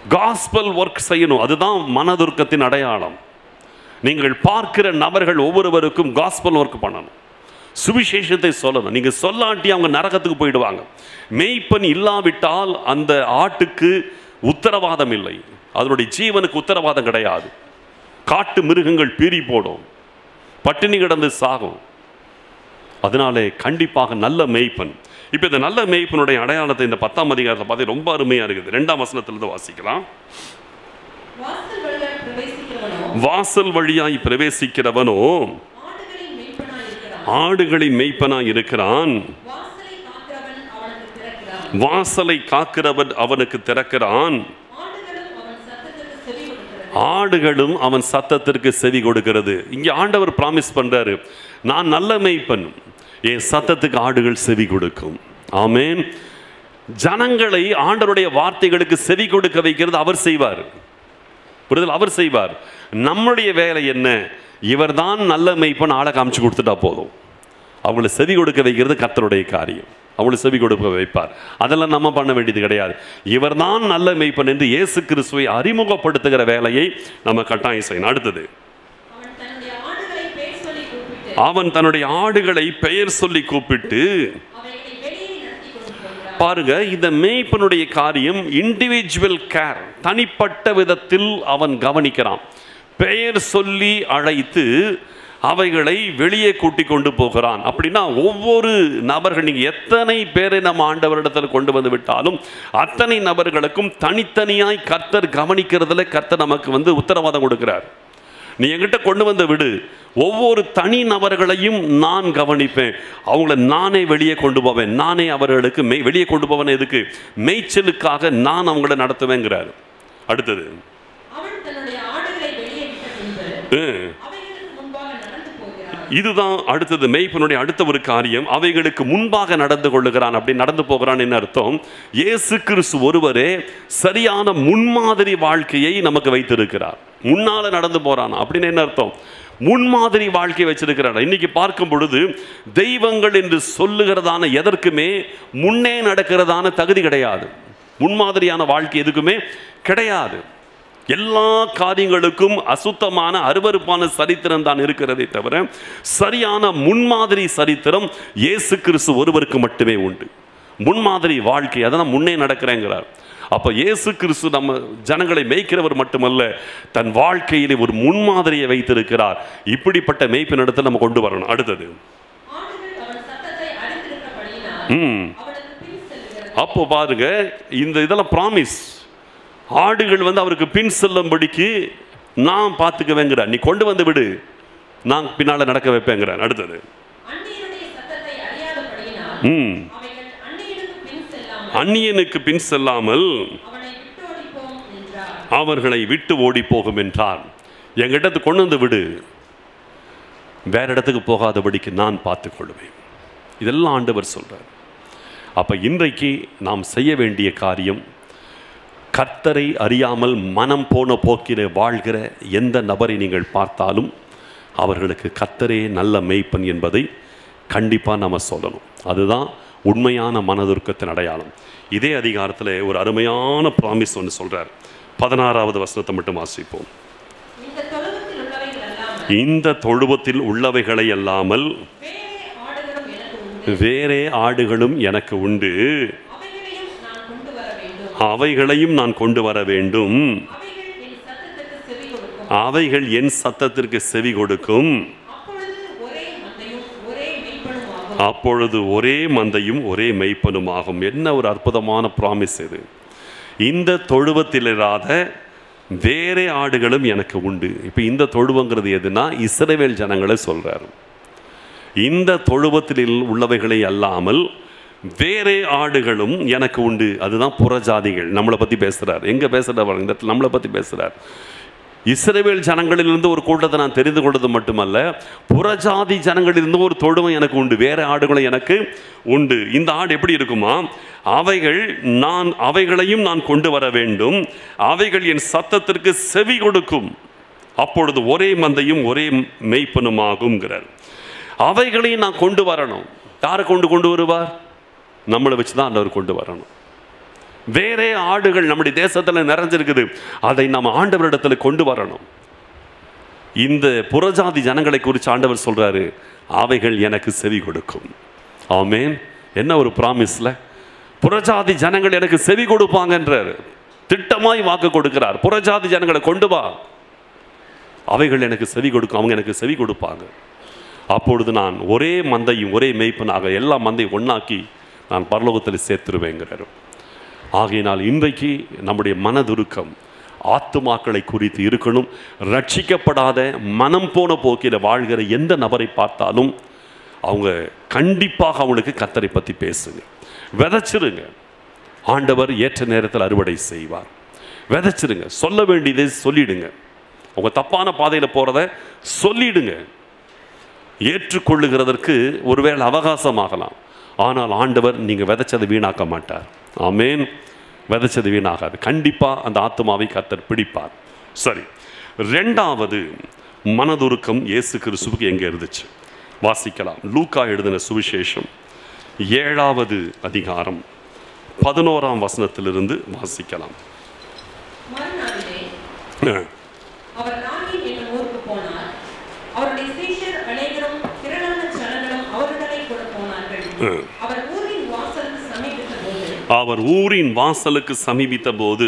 காஸ்பல் ஒர்க் செய்யணும். அதுதான் மனதுருக்கத்தின் அடையாளம். நீங்கள் பார்க்கிற நபர்கள் ஒவ்வொருவருக்கும் காஸ்பல் ஒர்க் பண்ணணும். சுவிசேஷத்தை சொல்லணும். நீங்கள் சொல்லாட்டி அவங்க நரகத்துக்கு போயிடுவாங்க. மெய்ப்பன் இல்லாவிட்டால் அந்த ஆட்டுக்கு உத்தரவாதம் இல்லை. அதனுடைய ஜீவனுக்கு உத்தரவாதம் கிடையாது. காட்டு மிருகங்கள் பீறி போடும். பட்டினி கிடந்து சாகும். அதனாலே கண்டிப்பாக நல்ல மேய்ப்பன். இப்போ இந்த நல்ல மேய்ப்பனுடைய அடையாளத்தை இந்த பத்தாம் அதிகாரத்தை பார்த்து ரொம்ப அருமையாக இருக்குது. ரெண்டாம் வசனத்திலிருந்து வாசிக்கலாம். வாசல் வழியாய் பிரவேசிக்கிறவனோ ஆடுகளின் ஆடுகளின் மெய்ப்பனாய் இருக்கிறான். வாசலை காக்கிறவன் அவனுக்கு திறக்கிறான் வாசலை காக்கிறவன் அவனுக்கு திறக்கிறான் ஆடுகளும் அவன் சத்தத்துக்கு செவி கொடுக்கிறது ஆடுகளும் அவன் சத்தத்திற்கு செவி கொடுக்கிறது. இங்கே ஆண்டவர் ப்ராமிஸ் பண்ணுறாரு நான் நல்ல மெய்ப்பன் என் சத்தத்துக்கு ஆடுகள் செவி கொடுக்கும். ஆமேன். ஜனங்களை ஆண்டவருடைய வார்த்தைகளுக்கு செவி கொடுக்க வைக்கிறது அவர் செய்வார். புரிதல்? அவர் செய்வார். நம்முடைய வேலை என்ன? இவர்தான் நல்ல மெய்ப்பன் ஆளை காமிச்சு கொடுத்துட்டா போதும். அவங்கள செவி கொடுக்க வைக்கிறது கர்த்தருடைய காரியம். அவங்கள செவி கொடுக்க வைப்பார். அதெல்லாம் நம்ம பண்ண வேண்டியது கிடையாது. இவர்தான் நல்ல மெய்ப்பன் என்று இயேசு கிறிஸ்துவை அறிமுகப்படுத்துகிற வேலையை நம்ம கட்டாயம் செய்யணும். அடுத்தது. அவன் தன்னுடைய ஆடுகளை பெயர் சொல்லி கூப்பிட்டு பாருங்க இந்த மேய்ப்பனுடைய காரியம் இண்டிவிஜுவல் கேர் தனிப்பட்ட விதத்தில் அவன் கவனிக்கிறான். பெயர் சொல்லி அழைத்து அவைகளை வெளியே கூட்டி கொண்டு போகிறான். அப்படின்னா ஒவ்வொரு நபர்கள் நீங்க எத்தனை பேரை நம்ம ஆண்டவரிடத்தில் கொண்டு வந்து விட்டாலும் அத்தனை நபர்களுக்கும் தனித்தனியாய் கர்த்தர் கவனிக்கிறதுல கர்த்தர் நமக்கு வந்து உத்தரவாதம் கொடுக்கிறார். நீ என்கிட்ட கொண்டு வந்து விடு. ஒவ்வொரு தனி நபர்களையும் நான் கவனிப்பேன். அவங்கள நானே வெளியே கொண்டு போவேன். நானே அவர்களுக்கு மெய் வெளியே கொண்டு போவேன். எதுக்கு? மேய்ச்சலுக்காக நான் அவங்கள நடத்துவேங்கிறார். அடுத்தது அவன் தன்னுடைய ஆடுகளை வெளியே விட்ட பின்பு ஹம். அவைகளுக்கு முன்பாக நடந்து போகிறான் இதுதான் அடுத்தது மெய்ப்பனுடைய அடுத்த ஒரு காரியம். அவைகளுக்கு முன்பாக நடந்து கொள்ளுகிறான். அப்படி நடந்து போகிறான் என்ன அர்த்தம்? இயேசு கிறிஸ்து ஒருவரே சரியான முன்மாதிரி வாழ்க்கையை நமக்கு வைத்திருக்கிறார். முன்னால நடந்து போறான்? அப்படின்னு என்ன அர்த்தம்? முன்மாதிரி வாழ்க்கை வச்சிருக்கிறார்? இன்னைக்கு பார்க்கும் பொழுது தெய்வங்கள் என்று சொல்லுகிறதான எதற்குமே முன்னே நடக்கிறதான தகுதி கிடையாது. முன்மாதிரியான வாழ்க்கை எதுக்குமே கிடையாது. எல்லா காரியங்களுக்கும் அசுத்தமான அருவருப்பான சரித்திரம் தான் இருக்கிறதே தவிர சரியான முன்மாதிரி சரித்திரம் இயேசு கிறிஸ்து ஒருவருக்கு மட்டுமே உண்டு. முன்மாதிரி வாழ்க்கை அதான் முன்னே நடக்கிறேங்கிறார். அப்ப இயேசு கிறிஸ்து நம்ம ஜனங்களை மேய்க்கிறவர் மட்டுமல்ல தன் வாழ்க்கையிலே ஒரு முன்மாதிரியை வைத்திருக்கிறார். இப்படிப்பட்ட மேய்ப்பினிடத்தில் நம்ம கொண்டு வரணும். அடுத்தது. ம். அப்போ பாருங்க இந்த இதெல்லாம் ப்ராமிஸ் ஆடுகள் வந்து அவருக்கு பின் செல்லும்படிக்கு நான் பார்த்துக்குவேங்கிறார். நீ கொண்டு வந்து விடு. நான் பின்னால நடக்க வைப்பேங்கிறார். அடுத்தது. ம். அந்நியனுக்கு பின் செல்லாமல் அவர்களை விட்டு ஓடி போகும் என்றார். எங்கிட்ட கொண்டு வந்து விடு. வேற இடத்துக்கு போகாதபடிக்கு நான் பார்த்துக் கொள்வேன். இதெல்லாம் ஆண்டவர் சொல்றார். அப்ப இன்றைக்கு நாம் செய்ய வேண்டிய காரியம் கர்த்தரை அறியாமல் மனம் போன போக்கிலே வாழ்கிற எந்த நபரை நீங்கள் பார்த்தாலும் அவர்களுக்கு கர்த்தரே நல்ல மெய்ப்பன் என்பதை கண்டிப்பாக நம்ம சொல்லணும். அதுதான் உண்மையான மனதுருக்கத்தின் அடையாளம். இதே அதிகாரத்தில் ஒரு அருமையான ப்ராமிஸ் ஒன்று சொல்றார். பதினாறாவது வசனத்தை மட்டும் வாசிப்போம். இந்த தொழுவத்தில் உள்ளவைகளை அல்லாமல் வேறே ஆடுகளும் எனக்கு உண்டு வேறே ஆடுகளும் எனக்கு உண்டு அவைகளையும் நான் கொண்டு வர வேண்டும் அவைகளையும் நான் கொண்டு வர வேண்டும். அவைகள் என் சத்தத்திற்கு செவி கொடுக்கும். அப்பொழுது ஒரே மந்தையும் ஒரே மெய்ப்பனும் ஆகும் என்ன ஒரு அற்புதமான ப்ராமிஸ் இது. இந்த தொழுவத்திலிராத வேறே ஆடுகளும் எனக்கு உண்டு. இப்போ இந்த தொழுவங்கிறது எதுனா இஸ்ரேவேல் ஜனங்களை சொல்கிறார் இந்த தொழுவத்தில் உள்ளவைகளை அல்லாமல் வேறே ஆடுகளும் எனக்கு உண்டு. அதுதான் புறஜாதிகள் நம்மளை பற்றி பேசுகிறார் எங்கே பேசுகிறார் பாருங்க, இந்த இடத்துல நம்மளை பற்றி பேசுகிறார் இஸ்ரேவேல் ஜனங்களிலிருந்து ஒரு கூட்டத்தை நான் தெரிந்து கொண்டது மட்டுமல்ல புறஜாதி ஜனங்களிலிருந்து ஒரு தொழுவம் எனக்கு உண்டு. வேறு ஆடுகளும் எனக்கு உண்டு. இந்த ஆடு எப்படி இருக்குமா? அவைகள் நான் அவைகளையும் நான் கொண்டு வர வேண்டும். அவைகள் என் சத்தத்திற்கு செவி கொடுக்கும். அப்பொழுது ஒரே மந்தையும் ஒரே மெய்ப்பனுமாகுங்கிறார் அவைகளையும் நான் கொண்டு வரணும். யாரை கொண்டு கொண்டு வருவார்? நம்மளை வச்சு தான் ஆண்டவர் கொண்டு வரணும். வேறே ஆடுகள் நம்முடைய தேசத்தில் நிறைஞ்சிருக்குது. அதை நம்ம ஆண்டவரிடத்தில் கொண்டு வரணும். இந்த புறஜாதி ஜனங்களை குறித்து ஆண்டவர் சொல்கிறாரு அவைகள் எனக்கு செவி கொடுக்கும். ஆமேன். என்ன ஒரு ப்ராமிஸில் புறஜாதி ஜனங்கள் எனக்கு செவி கொடுப்பாங்கன்றார். திட்டமாய் வாக்கு கொடுக்கிறார். புறஜாதி ஜனங்களை கொண்டு வா. அவைகள் எனக்கு செவி கொடுக்கும். அவங்க எனக்கு செவி கொடுப்பாங்க. அப்பொழுது நான் ஒரே மந்தையும் ஒரே மெய்ப்பனாக எல்லா மந்தையும் ஒண்ணாக்கி நான் பரலோகத்தில் சேர்த்துருவேங்கிறார். ஆகையினால் இன்றைக்கு நம்முடைய மனதுருக்கம் ஆத்துமாக்களை குறித்து இருக்கணும். ரட்சிக்கப்படாத மனம் போன போக்கில் வாழ்கிற எந்த நபரை பார்த்தாலும் அவங்க கண்டிப்பாக அவங்களுக்கு கத்தரை பற்றி பேசுங்க. விதைச்சிருங்க. ஆண்டவர் ஏற்ற நேரத்தில் அறுவடை செய்வார். விதைச்சிருங்க. சொல்ல வேண்டியதை சொல்லிடுங்க. அவங்க தப்பான பாதையில் போகிறத சொல்லிடுங்க. ஏற்றுக்கொள்ளுகிறதற்கு ஒருவேளை அவகாசமாகலாம். ஆனால் ஆண்டவர் நீங்கள் விதைச்சதை வீணாக்க மாட்டார். ஆமேன். விதைச்சது வீணாகாது. கண்டிப்பாக அந்த ஆத்மாவை கத்தர் பிடிப்பார். சரி ரெண்டாவது மனதுருக்கம் இயேசு கிறிஸ்துவுக்கு எங்கே இருந்துச்சு? வாசிக்கலாம். லூக்கா எழுதின சுவிசேஷம் ஏழாவது அதிகாரம் பதினோராம் வசனத்திலிருந்து வாசிக்கலாம் மறுநாளிலே அவர் நாயின் என்னும் ஊருக்கு போனார் அவருடைய சீஷர் அநேகரும் திரளான ஜனங்களும் அவருடனே கூட போனார்கள் அவர் ஊரின் வாசலுக்கு சமீபித்த போது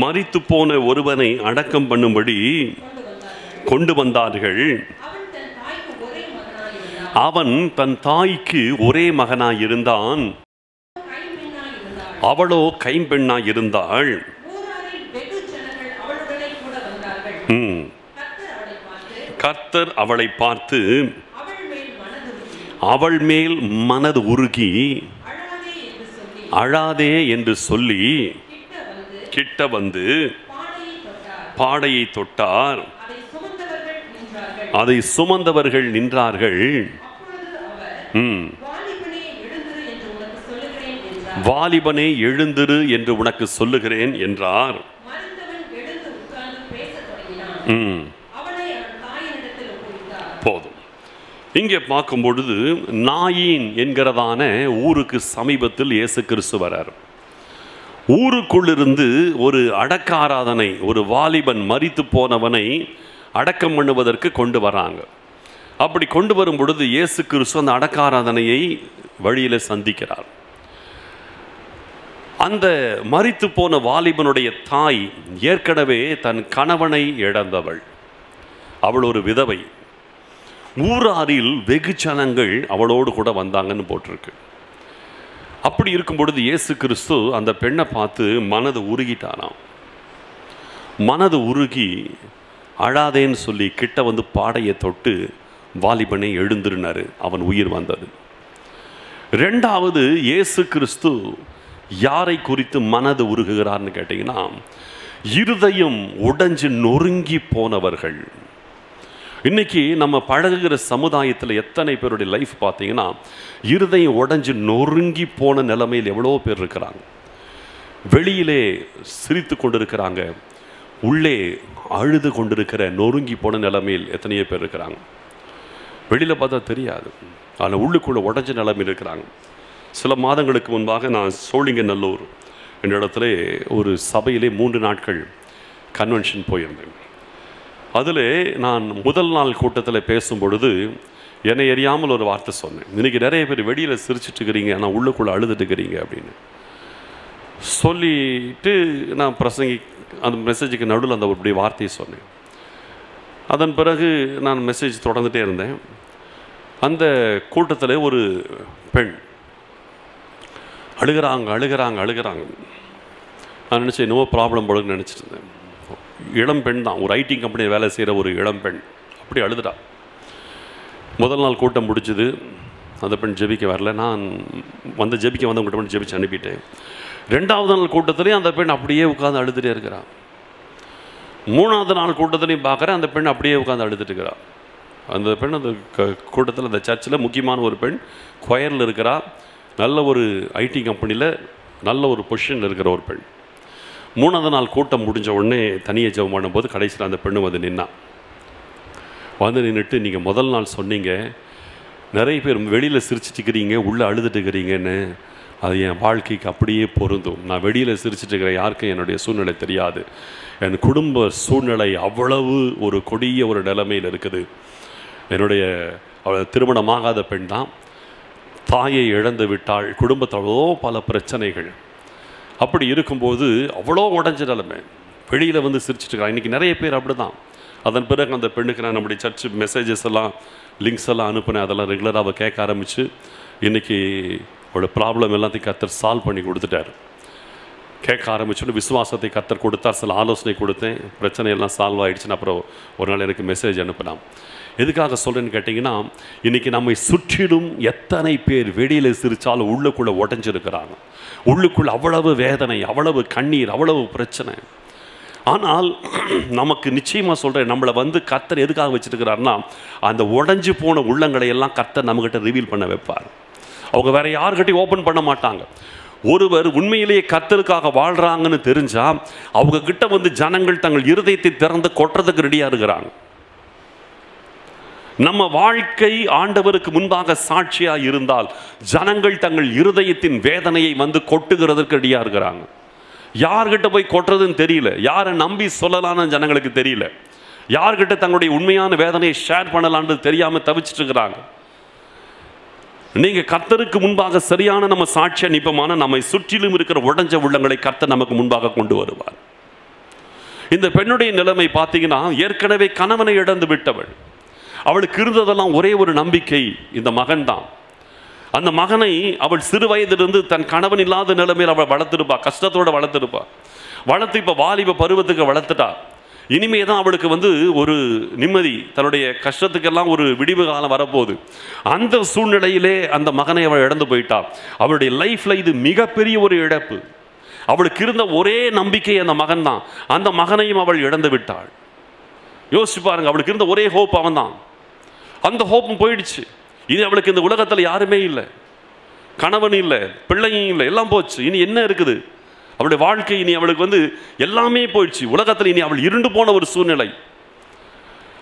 மரித்து போன ஒருவனை அடக்கம் பண்ணும்படி கொண்டு வந்தார்கள். அவன் தன் தாய்க்கு ஒரே மகனாயிருந்தான். அவளோ கைம்பெண்ணாய் இருந்தாள் கர்த்தர் அவளை பார்த்து அவள் மேல் மனது உருகி அழாதே என்று சொல்லி கிட்ட வந்து பாடையை தொட்டார். அதை சுமந்தவர்கள் நின்றார்கள். வாலிபனே எழுந்திரு என்று உனக்கு சொல்லுகிறேன் என்றார். போதும். இங்கே பார்க்கும் பொழுது நாயின் என்கிறதான ஊருக்கு சமீபத்தில் இயேசு கிறிஸ்து வரார். ஊருக்குள்ளிருந்து ஒரு அடக்காராதனை ஒரு வாலிபன் மரித்து போனவனை அடக்கம் பண்ணுவதற்கு கொண்டு வராங்க. அப்படி கொண்டு வரும் பொழுது இயேசு கிறிஸ்து அந்த அடக்காராதனையை வழியில் சந்திக்கிறார். அந்த மறித்து போன வாலிபனுடைய தாய் ஏற்கனவே தன் கணவனை இழந்தவள். அவள் ஒரு விதவை. ஊராரில் வெகு ஜனங்கள் அவளோடு கூட வந்தாங்கன்னு போட்டிருக்கு. அப்படி இருக்கும் பொழுது இயேசு கிறிஸ்து அந்த பெண்ணை பார்த்து மனது உருகிட்டானாம் மனது உருகி அழாதேன்னு சொல்லி கிட்ட வந்து பாடையை தொட்டு வாலிபனை எழுந்திருனாரு அவன் உயிர் வந்தது. ரெண்டாவது இயேசு கிறிஸ்து யாரை குறித்து மனது உருகுகிறார்னு கேட்டிங்கன்னா இருதயம் உடைஞ்சு நொறுங்கி போனவர்கள். இன்னைக்கு நம்ம பழகுகிற சமுதாயத்தில் எத்தனை பேருடைய லைஃப் பார்த்தீங்கன்னா இருதயம் உடஞ்சி நொறுங்கி போன நிலைமையில் எவ்வளோ பேர் இருக்கிறாங்க. வெளியிலே சிரித்து கொண்டிருக்கிறாங்க. உள்ளே அழுது கொண்டிருக்கிற நொறுங்கி போன நிலைமையில் எத்தனையோ பேர் இருக்கிறாங்க. வெளியில் பார்த்தா தெரியாது. ஆனால் உள்ளுக்குள்ளே உடஞ்ச நிலைமையில் இருக்கிறாங்க. சில மாதங்களுக்கு முன்பாக நான் சோழிங்கநல்லூர் என்ற இடத்துல ஒரு சபையிலே மூன்று நாட்கள் கன்வென்ஷன் போயிருந்தேன். அதில் நான் முதல் நாள் கூட்டத்தில் பேசும் பொழுது என்னை அறியாமல் ஒரு வார்த்தை சொன்னேன். இன்னைக்கு நிறைய பேர் வெளியில் சிரிச்சிட்டு இருக்கிறீங்க ஆனால் உள்ளுக்குள்ளே அழுதுட்டு இருக்கிறீங்க அப்படின்னு. சொல்லிட்டு நான் பிரசங்கி அந்த மெசேஜுக்கு நடுவில் அந்த ஒரு வார்த்தையை சொன்னேன். அதன் பிறகு நான் மெசேஜ் தொடர்ந்துகிட்டே இருந்தேன். அந்த கூட்டத்தில் ஒரு பெண் அழுகிறாங்க அழுகிறாங்க அழுகிறாங்க. நான் நினச்சேன் இன்னமும் ப்ராப்ளம் போடுன்னு நினச்சிட்டு இருந்தேன். இளம் பெண் தான். ஒரு ஐடி கம்பெனியில் வேலை செய்கிற ஒரு இளம் பெண். அப்படி அழுதுட்டா. முதல் நாள் கூட்டம் முடிச்சுது அந்த பெண் ஜெபிக்க வரல. நான் வந்து ஜெபிக்க வந்தவங்ககிட்ட மட்டும் ஜெபிச்சு அனுப்பிட்டேன். ரெண்டாவது நாள் கூட்டத்துலேயும் அந்த பெண் அப்படியே உட்காந்து அழுதுகிட்டே இருக்கிறான் மூணாவது நாள் கூட்டத்துலையும் பார்க்குறேன் அந்த பெண் அப்படியே உட்காந்து அழுதுட்டு இருக்கிறா. அந்த பெண் அந்த க- கூட்டத்தில் அந்த சர்ச்சில் முக்கியமான ஒரு பெண் கொயரில் இருக்கிறா. நல்ல ஒரு ஐடி கம்பெனியில் நல்ல ஒரு பொசிஷனில் இருக்கிற ஒரு பெண். மூணாவது நாள் கூட்டம் முடிஞ்ச உடனே தனியை ஜெபம் பண்ணும்போது கடைசியில் அந்த பெண்ணு வந்து நின்னா. வந்து நின்றுட்டு நீங்கள் முதல் நாள் சொன்னீங்க. நிறைய பேர் வெளியில் சிரிச்சிட்டு இருக்கிறீங்க உள்ளே அழுதுட்டு இருக்கிறீங்கன்னு அது என் வாழ்க்கைக்கு அப்படியே பொருந்தும். நான் வெளியில் சிரிச்சிட்டு இருக்கிற யாருக்கும் என்னுடைய சூழ்நிலை தெரியாது. என் குடும்ப சூழ்நிலை அவ்வளவு ஒரு கொடிய ஒரு நிலைமையில் இருக்குது. என்னுடைய திருமணமாகாத பெண் தான். தாயை இழந்து விட்டாள். குடும்பத்தில் பல பிரச்சனைகள். அப்படி இருக்கும்போது அவ்வளோ உடஞ்ச நிலைமை. வெளியில் வந்து சிரிச்சிட்டு இருக்காங்க. இன்றைக்கி நிறைய பேர் அப்படி தான் அதன் பிறகு அந்த பெண்ணுக்கு நான் நம்முடைய சர்ச் மெசேஜஸ் எல்லாம் லிங்க்ஸ் எல்லாம் அனுப்புனேன். அதெல்லாம் ரெகுலராக அவள் கேட்க ஆரம்பித்து இன்றைக்கி அவளோட ப்ராப்ளம் எல்லாத்தையும் கத்தர் சால்வ் பண்ணி கொடுத்துட்டார். கேட்க ஆரம்பிச்சோன்னு விசுவாசத்தை கத்தர் கொடுத்தார். சில ஆலோசனை கொடுத்தேன். பிரச்சனை எல்லாம் சால்வ் ஆகிடுச்சுன்னு அப்புறம் ஒரு நாள் எனக்கு மெசேஜ் அனுப்பினான். எதுக்காக சொல்கிறேன்னு கேட்டிங்கன்னா இன்றைக்கி நம்மை சுற்றிலும் எத்தனை பேர் வெளியில் சிரித்தாலும் உள்ளுக்குள்ளே உடஞ்சிருக்கிறாங்க. உள்ளுக்குள்ள அவ்வளவு வேதனை அவ்வளவு கண்ணீர் அவ்வளவு பிரச்சனை. ஆனால் நமக்கு நிச்சயமாக சொல்கிறேன் நம்மளை வந்து கர்த்தர் எதுக்காக வச்சுருக்கிறாருன்னா அந்த உடஞ்சி போன உள்ளங்களை எல்லாம் கர்த்தர் நம்மக்கிட்ட ரிவீல் பண்ண வைப்பார். அவங்க வேறு யாருக்கிட்டையும் ஓப்பன் பண்ண மாட்டாங்க. ஒருவர் உண்மையிலேயே கர்த்தருக்காக வாழ்கிறாங்கன்னு தெரிஞ்சால் அவங்க கிட்ட வந்து ஜனங்கள் தங்கள் இருதயத்தை திறந்து கொட்டுறதுக்கு ரெடியாக இருக்கிறாங்க. நம்ம வாழ்க்கை ஆண்டவருக்கு முன்பாக சாட்சியாக இருந்தால் ஜனங்கள் தங்கள் இருதயத்தின் வேதனையை வந்து கொட்டுகிறதற்கு அடியாக இருக்கிறாங்க. யார்கிட்ட போய் கொட்டுறதுன்னு தெரியல. யாரை நம்பி சொல்லலாம்னு ஜனங்களுக்கு தெரியல. யார்கிட்ட தங்களுடைய உண்மையான வேதனையை ஷேர் பண்ணலான்னு தெரியாமல் தவிச்சிட்டு இருக்கிறாங்க. நீங்கள் கர்த்தருக்கு முன்பாக சரியான நம்ம சாட்சியை நிற்பமான நம்மை சுற்றிலும் இருக்கிற உடஞ்ச உள்ளங்களை கர்த்தர் நமக்கு முன்பாக கொண்டு வருவார். இந்த பெண்ணுடைய நிலைமை பார்த்தீங்கன்னா ஏற்கனவே கணவனை இழந்து விட்டவள். அவளுக்கு இருந்ததெல்லாம் ஒரே ஒரு நம்பிக்கை இந்த மகன்தான். அந்த மகனை அவள் சிறு வயதிலிருந்து தன் கணவன் இல்லாத நிலைமையில் அவள் வளர்த்துருப்பா கஷ்டத்தோடு வளர்த்துருப்பா. வளர்த்து இப்போ வாலிப பருவத்துக்கு வளர்த்துட்டா. இனிமே தான் அவளுக்கு வந்து ஒரு நிம்மதி தன்னுடைய கஷ்டத்துக்கெல்லாம் ஒரு விடிவு காலம் வரப்போகுது. அந்த சூழ்நிலையிலே அந்த மகனை அவள் இழந்து போயிட்டா. அவளுடைய லைஃப்ல இது மிகப்பெரிய ஒரு இழப்பு. அவளுக்கு இருந்த ஒரே நம்பிக்கை அந்த மகன் தான் அந்த மகனையும் அவள் இழந்து விட்டாள். யோசிச்சு பாருங்க அவளுக்கு இருந்த ஒரே ஹோப் அவன் தான் அந்த ஹோப்பும் போயிடுச்சு. இனி அவளுக்கு இந்த உலகத்தில் யாருமே இல்லை. கணவன் இல்லை பிள்ளையும் இல்லை எல்லாம் போச்சு. இனி என்ன இருக்குது? அவளுடைய வாழ்க்கை இனி அவளுக்கு வந்து எல்லாமே போயிடுச்சு. உலகத்தில் இனி அவள் இருண்டு போன ஒரு சூழ்நிலை.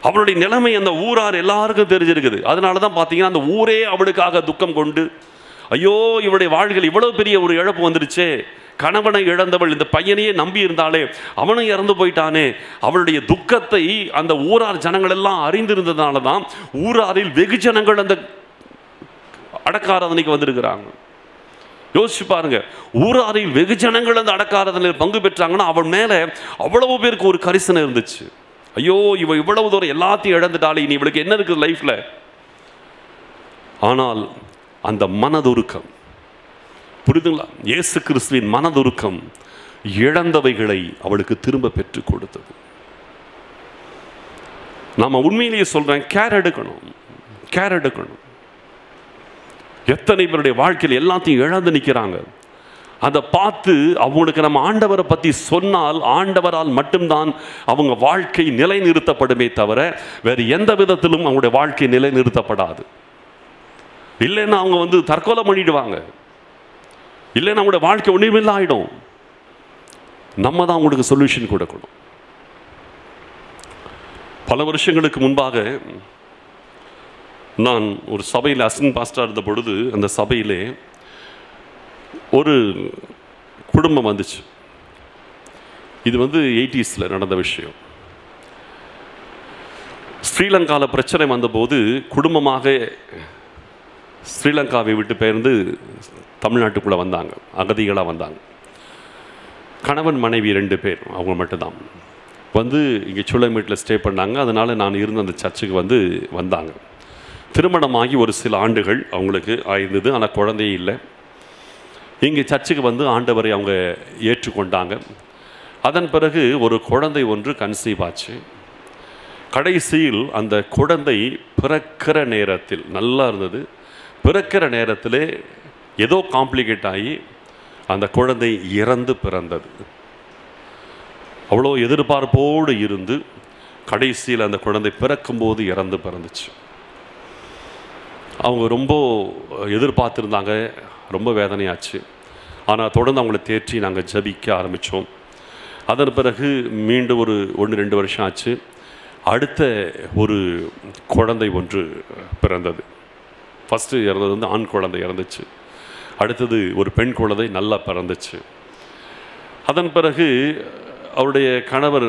அவளுடைய நிலைமை அந்த ஊரார் எல்லாருக்கும் தெரிஞ்சிருக்குது. அதனால தான் பார்த்தீங்கன்னா அந்த ஊரே அவளுக்காக துக்கம் கொண்டு ஐயோ இவருடைய வாழ்க்கையில் இவ்வளவு பெரிய ஒரு இழப்பு வந்துருச்சு கணவனை இழந்தவள் இந்த பையனையே நம்பி இருந்தாலே அவனும் இறந்து போயிட்டானே. அவளுடைய துக்கத்தை அந்த ஊரார் ஜனங்கள் எல்லாம் அறிந்திருந்ததுனால தான் ஊராரில் வெகு ஜனங்கள் அந்த அடக்காராதனைக்கு வந்திருக்கிறாங்க. யோசிச்சு பாருங்க. ஊராரில் வெகு ஜனங்கள் அந்த அடக்காராதனையில் பங்கு பெற்றாங்கன்னா அவன் மேலே அவ்வளவு பேருக்கு ஒரு கரிசனை இருந்துச்சு. ஐயோ இவ இவ்வளவு தூரம் எல்லாத்தையும் இழந்துட்டாலே இனி இவளுக்கு என்ன இருக்குது லைஃப்பில் ஆனால் அந்த மனதுருக்கம். புரிதுங்களா? இயேசு கிறிஸ்துவின் மனதுருக்கம் இழந்தவைகளை அவளுக்கு திரும்ப பெற்றுக் கொடுத்தது. நாம உண்மையிலேயே சொல்கிறேன் கேர் எடுக்கணும். கேர் எடுக்கணும். எத்தனை பேருடைய வாழ்க்கையில் எல்லாத்தையும் இழந்து நிற்கிறாங்க அதை பார்த்து அவங்களுக்கு நம்ம ஆண்டவரை பற்றி சொன்னால் ஆண்டவரால் மட்டும்தான் அவங்க வாழ்க்கை நிலைநிறுத்தப்படுமே தவிர வேறு எந்த விதத்திலும் அவங்களுடைய வாழ்க்கை நிலைநிறுத்தப்படாது. இல்லைன்னா அவங்க வந்து தற்கொலை பண்ணிடுவாங்க. இல்லைன்னா அவங்களோட வாழ்க்கை ஒன்றுமில்ல ஆகிடும் நம்ம தான் அவங்களுக்கு சொல்யூஷன் கொடுக்கணும். பல வருஷங்களுக்கு முன்பாக நான் ஒரு சபையில் அசிஸ்டன்ட் பாஸ்டாக இருந்த பொழுது அந்த சபையிலே ஒரு குடும்பம் வந்துச்சு. இது வந்து எயிட்டிஸில் நடந்த விஷயம். ஸ்ரீலங்காவில் பிரச்சனை வந்தபோது குடும்பமாக ஸ்ரீலங்காவை விட்டு பெயர்ந்து தமிழ்நாட்டுக்குள்ளே வந்தாங்க அகதிகளாக வந்தாங்க. கணவன் மனைவி ரெண்டு பேர் அவங்க மட்டும்தான். வந்து இங்கே சூளமேட்டில் ஸ்டே பண்ணாங்க. அதனால் நான் இருந்த அந்த சர்ச்சுக்கு வந்து வந்தாங்க. திருமணமாகி ஒரு சில ஆண்டுகள் அவங்களுக்கு ஆயிருந்தது. ஆனால் குழந்தையே இல்லை. இங்கே சர்ச்சுக்கு வந்து ஆண்டவரை அவங்க ஏற்றுக்கொண்டாங்க. அதன் பிறகு ஒரு குழந்தை ஒன்று கன்சீவ் ஆச்சு. கடைசியில் அந்த குழந்தை பிறக்கிற நேரத்தில் நல்லா இருந்தது. பிறக்கிற நேரத்தில் ஏதோ காம்ப்ளிகேட் ஆகி அந்த குழந்தை இறந்து பிறந்தது. அவ்வளோ எதிர்பார்ப்போடு இருந்து கடைசியில் அந்த குழந்தை பிறக்கும்போது இறந்து பிறந்துச்சு. அவங்க ரொம்ப எதிர்பார்த்துருந்தாங்க ரொம்ப வேதனையாச்சு. ஆனால் தொடர்ந்து அவங்கள தேற்றி நாங்கள் ஜபிக்க ஆரம்பித்தோம் அதன் பிறகு மீண்டும் ஒரு ஒன்று ரெண்டு வருஷம் ஆச்சு. அடுத்த ஒரு குழந்தை ஒன்று பிறந்தது. ஃபஸ்ட்டு இறந்தது வந்து ஆண் குழந்தை இறந்துச்சு. அடுத்தது ஒரு பெண் குழந்தை நல்லா பிறந்துச்சு. அதன் பிறகு அவருடைய கணவர்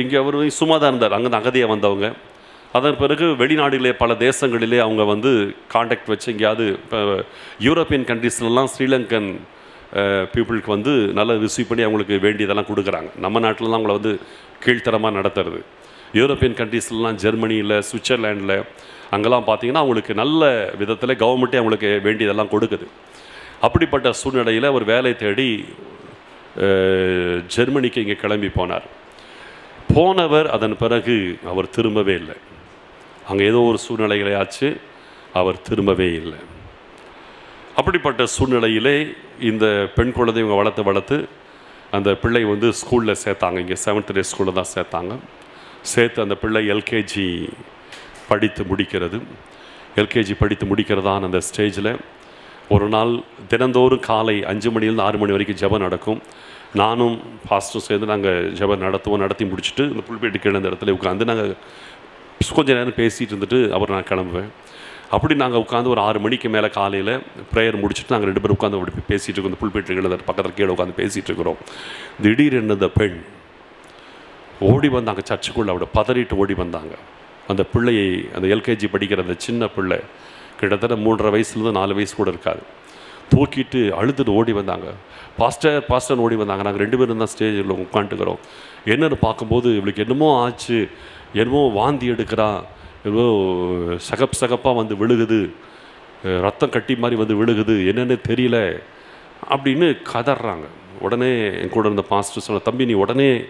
இங்கே அவர் சும்மா தான் இருந்தார். அங்கே அகதியாக வந்தவங்க. அதன் பிறகு வெளிநாடுகளே பல தேசங்களிலே அவங்க வந்து காண்டாக்ட் வச்சு எங்கேயாவது இப்போ யூரோப்பியன் கண்ட்ரீஸ்லலாம் ஸ்ரீலங்கன் பீப்புளுக்கு வந்து நல்லா ரிசீவ் பண்ணி அவங்களுக்கு வேண்டியதெல்லாம் கொடுக்குறாங்க. நம்ம நாட்டில் தான் அவங்கள வந்து கீழ்த்தரமாக நடத்துறது. யூரோப்பியன் கண்ட்ரீஸ்லாம் ஜெர்மனியில் சுவிட்சர்லாண்டில் அங்கெல்லாம் பார்த்தீங்கன்னா அவங்களுக்கு நல்ல விதத்தில் கவர்மெண்ட்டே அவங்களுக்கு வேண்டியதெல்லாம் கொடுக்குது. அப்படிப்பட்ட சூழ்நிலையில் ஒரு வேலை தேடி ஜெர்மனிக்கு இங்கே கிளம்பி போனார். போனவர் அதன் பிறகு அவர் திரும்பவே இல்லை. அங்கே ஏதோ ஒரு சூழ்நிலைகளையாச்சு அவர் திரும்பவே இல்லை. அப்படிப்பட்ட சூழ்நிலையிலே இந்த பெண் குழந்தை இவங்க வளர்த்து வளர்த்து அந்த பிள்ளை வந்து ஸ்கூலில் சேர்த்தாங்க. இங்கே செவன்த் டே ஸ்கூலில் தான் சேர்த்தாங்க. சேர்த்து அந்த பிள்ளை எல்கேஜி படித்து முடிக்கிறது. எல்கேஜி படித்து முடிக்கிறதான அந்த ஸ்டேஜில். ஒரு நாள் தினந்தோறும் காலை அஞ்சு மணிலேருந்து ஆறு மணி வரைக்கும் ஜெபம் நடக்கும். நானும் பாஸ்டரும் சேர்ந்து நாங்கள் ஜபம் நடத்துவோம் நடத்தி முடிச்சுட்டு இந்த புல்பேட்டு கீழே இந்த இடத்துல உட்காந்து நாங்கள் கொஞ்சம் நேரம் பேசிகிட்டு இருந்துட்டு அப்புறம் நான் கிளம்புவேன். அப்படி நாங்கள் உட்காந்து ஒரு ஆறு மணிக்கு மேலே காலையில் ப்ரேயர் முடிச்சுட்டு நாங்கள் ரெண்டு பேரும் உட்காந்து அப்படி பேசிகிட்டு இருக்கோம். இந்த புல்பேட்டு கீழே பக்கத்தில் கீழே உட்காந்து பேசிகிட்டு இருக்கிறோம். திடீரென்று இந்த பெண் ஓடி வந்தாங்க சர்ச்சுக்குள்ளே அவட பதறிட்டு ஓடி வந்தாங்க. அந்த பிள்ளையை அந்த எல்கேஜி படிக்கிற அந்த சின்ன பிள்ளை கிட்டத்தட்ட மூன்றரை வயசுலேருந்து நாலு வயசு கூட இருக்காது. தூக்கிட்டு அழுதுட்டு ஓடி வந்தாங்க. பாஸ்டர் பாஸ்டர்னு ஓடி வந்தாங்க. நாங்கள் ரெண்டு பேரும் தான் ஸ்டேஜில் உட்காந்துக்கிறோம். என்னென்னு பார்க்கும்போது இவளுக்கு என்னமோ ஆச்சு. என்னமோ வாந்தி எடுக்கிறா. என்னமோ சகப் சகப்பாக வந்து விழுகுது. ரத்தம் கட்டி மாதிரி வந்து விழுகுது. என்னன்னு தெரியல. அப்படின்னு கதறாங்க. உடனே என் கூட இருந்த பாஸ்டர் சொன்ன தம்பி நீ உடனே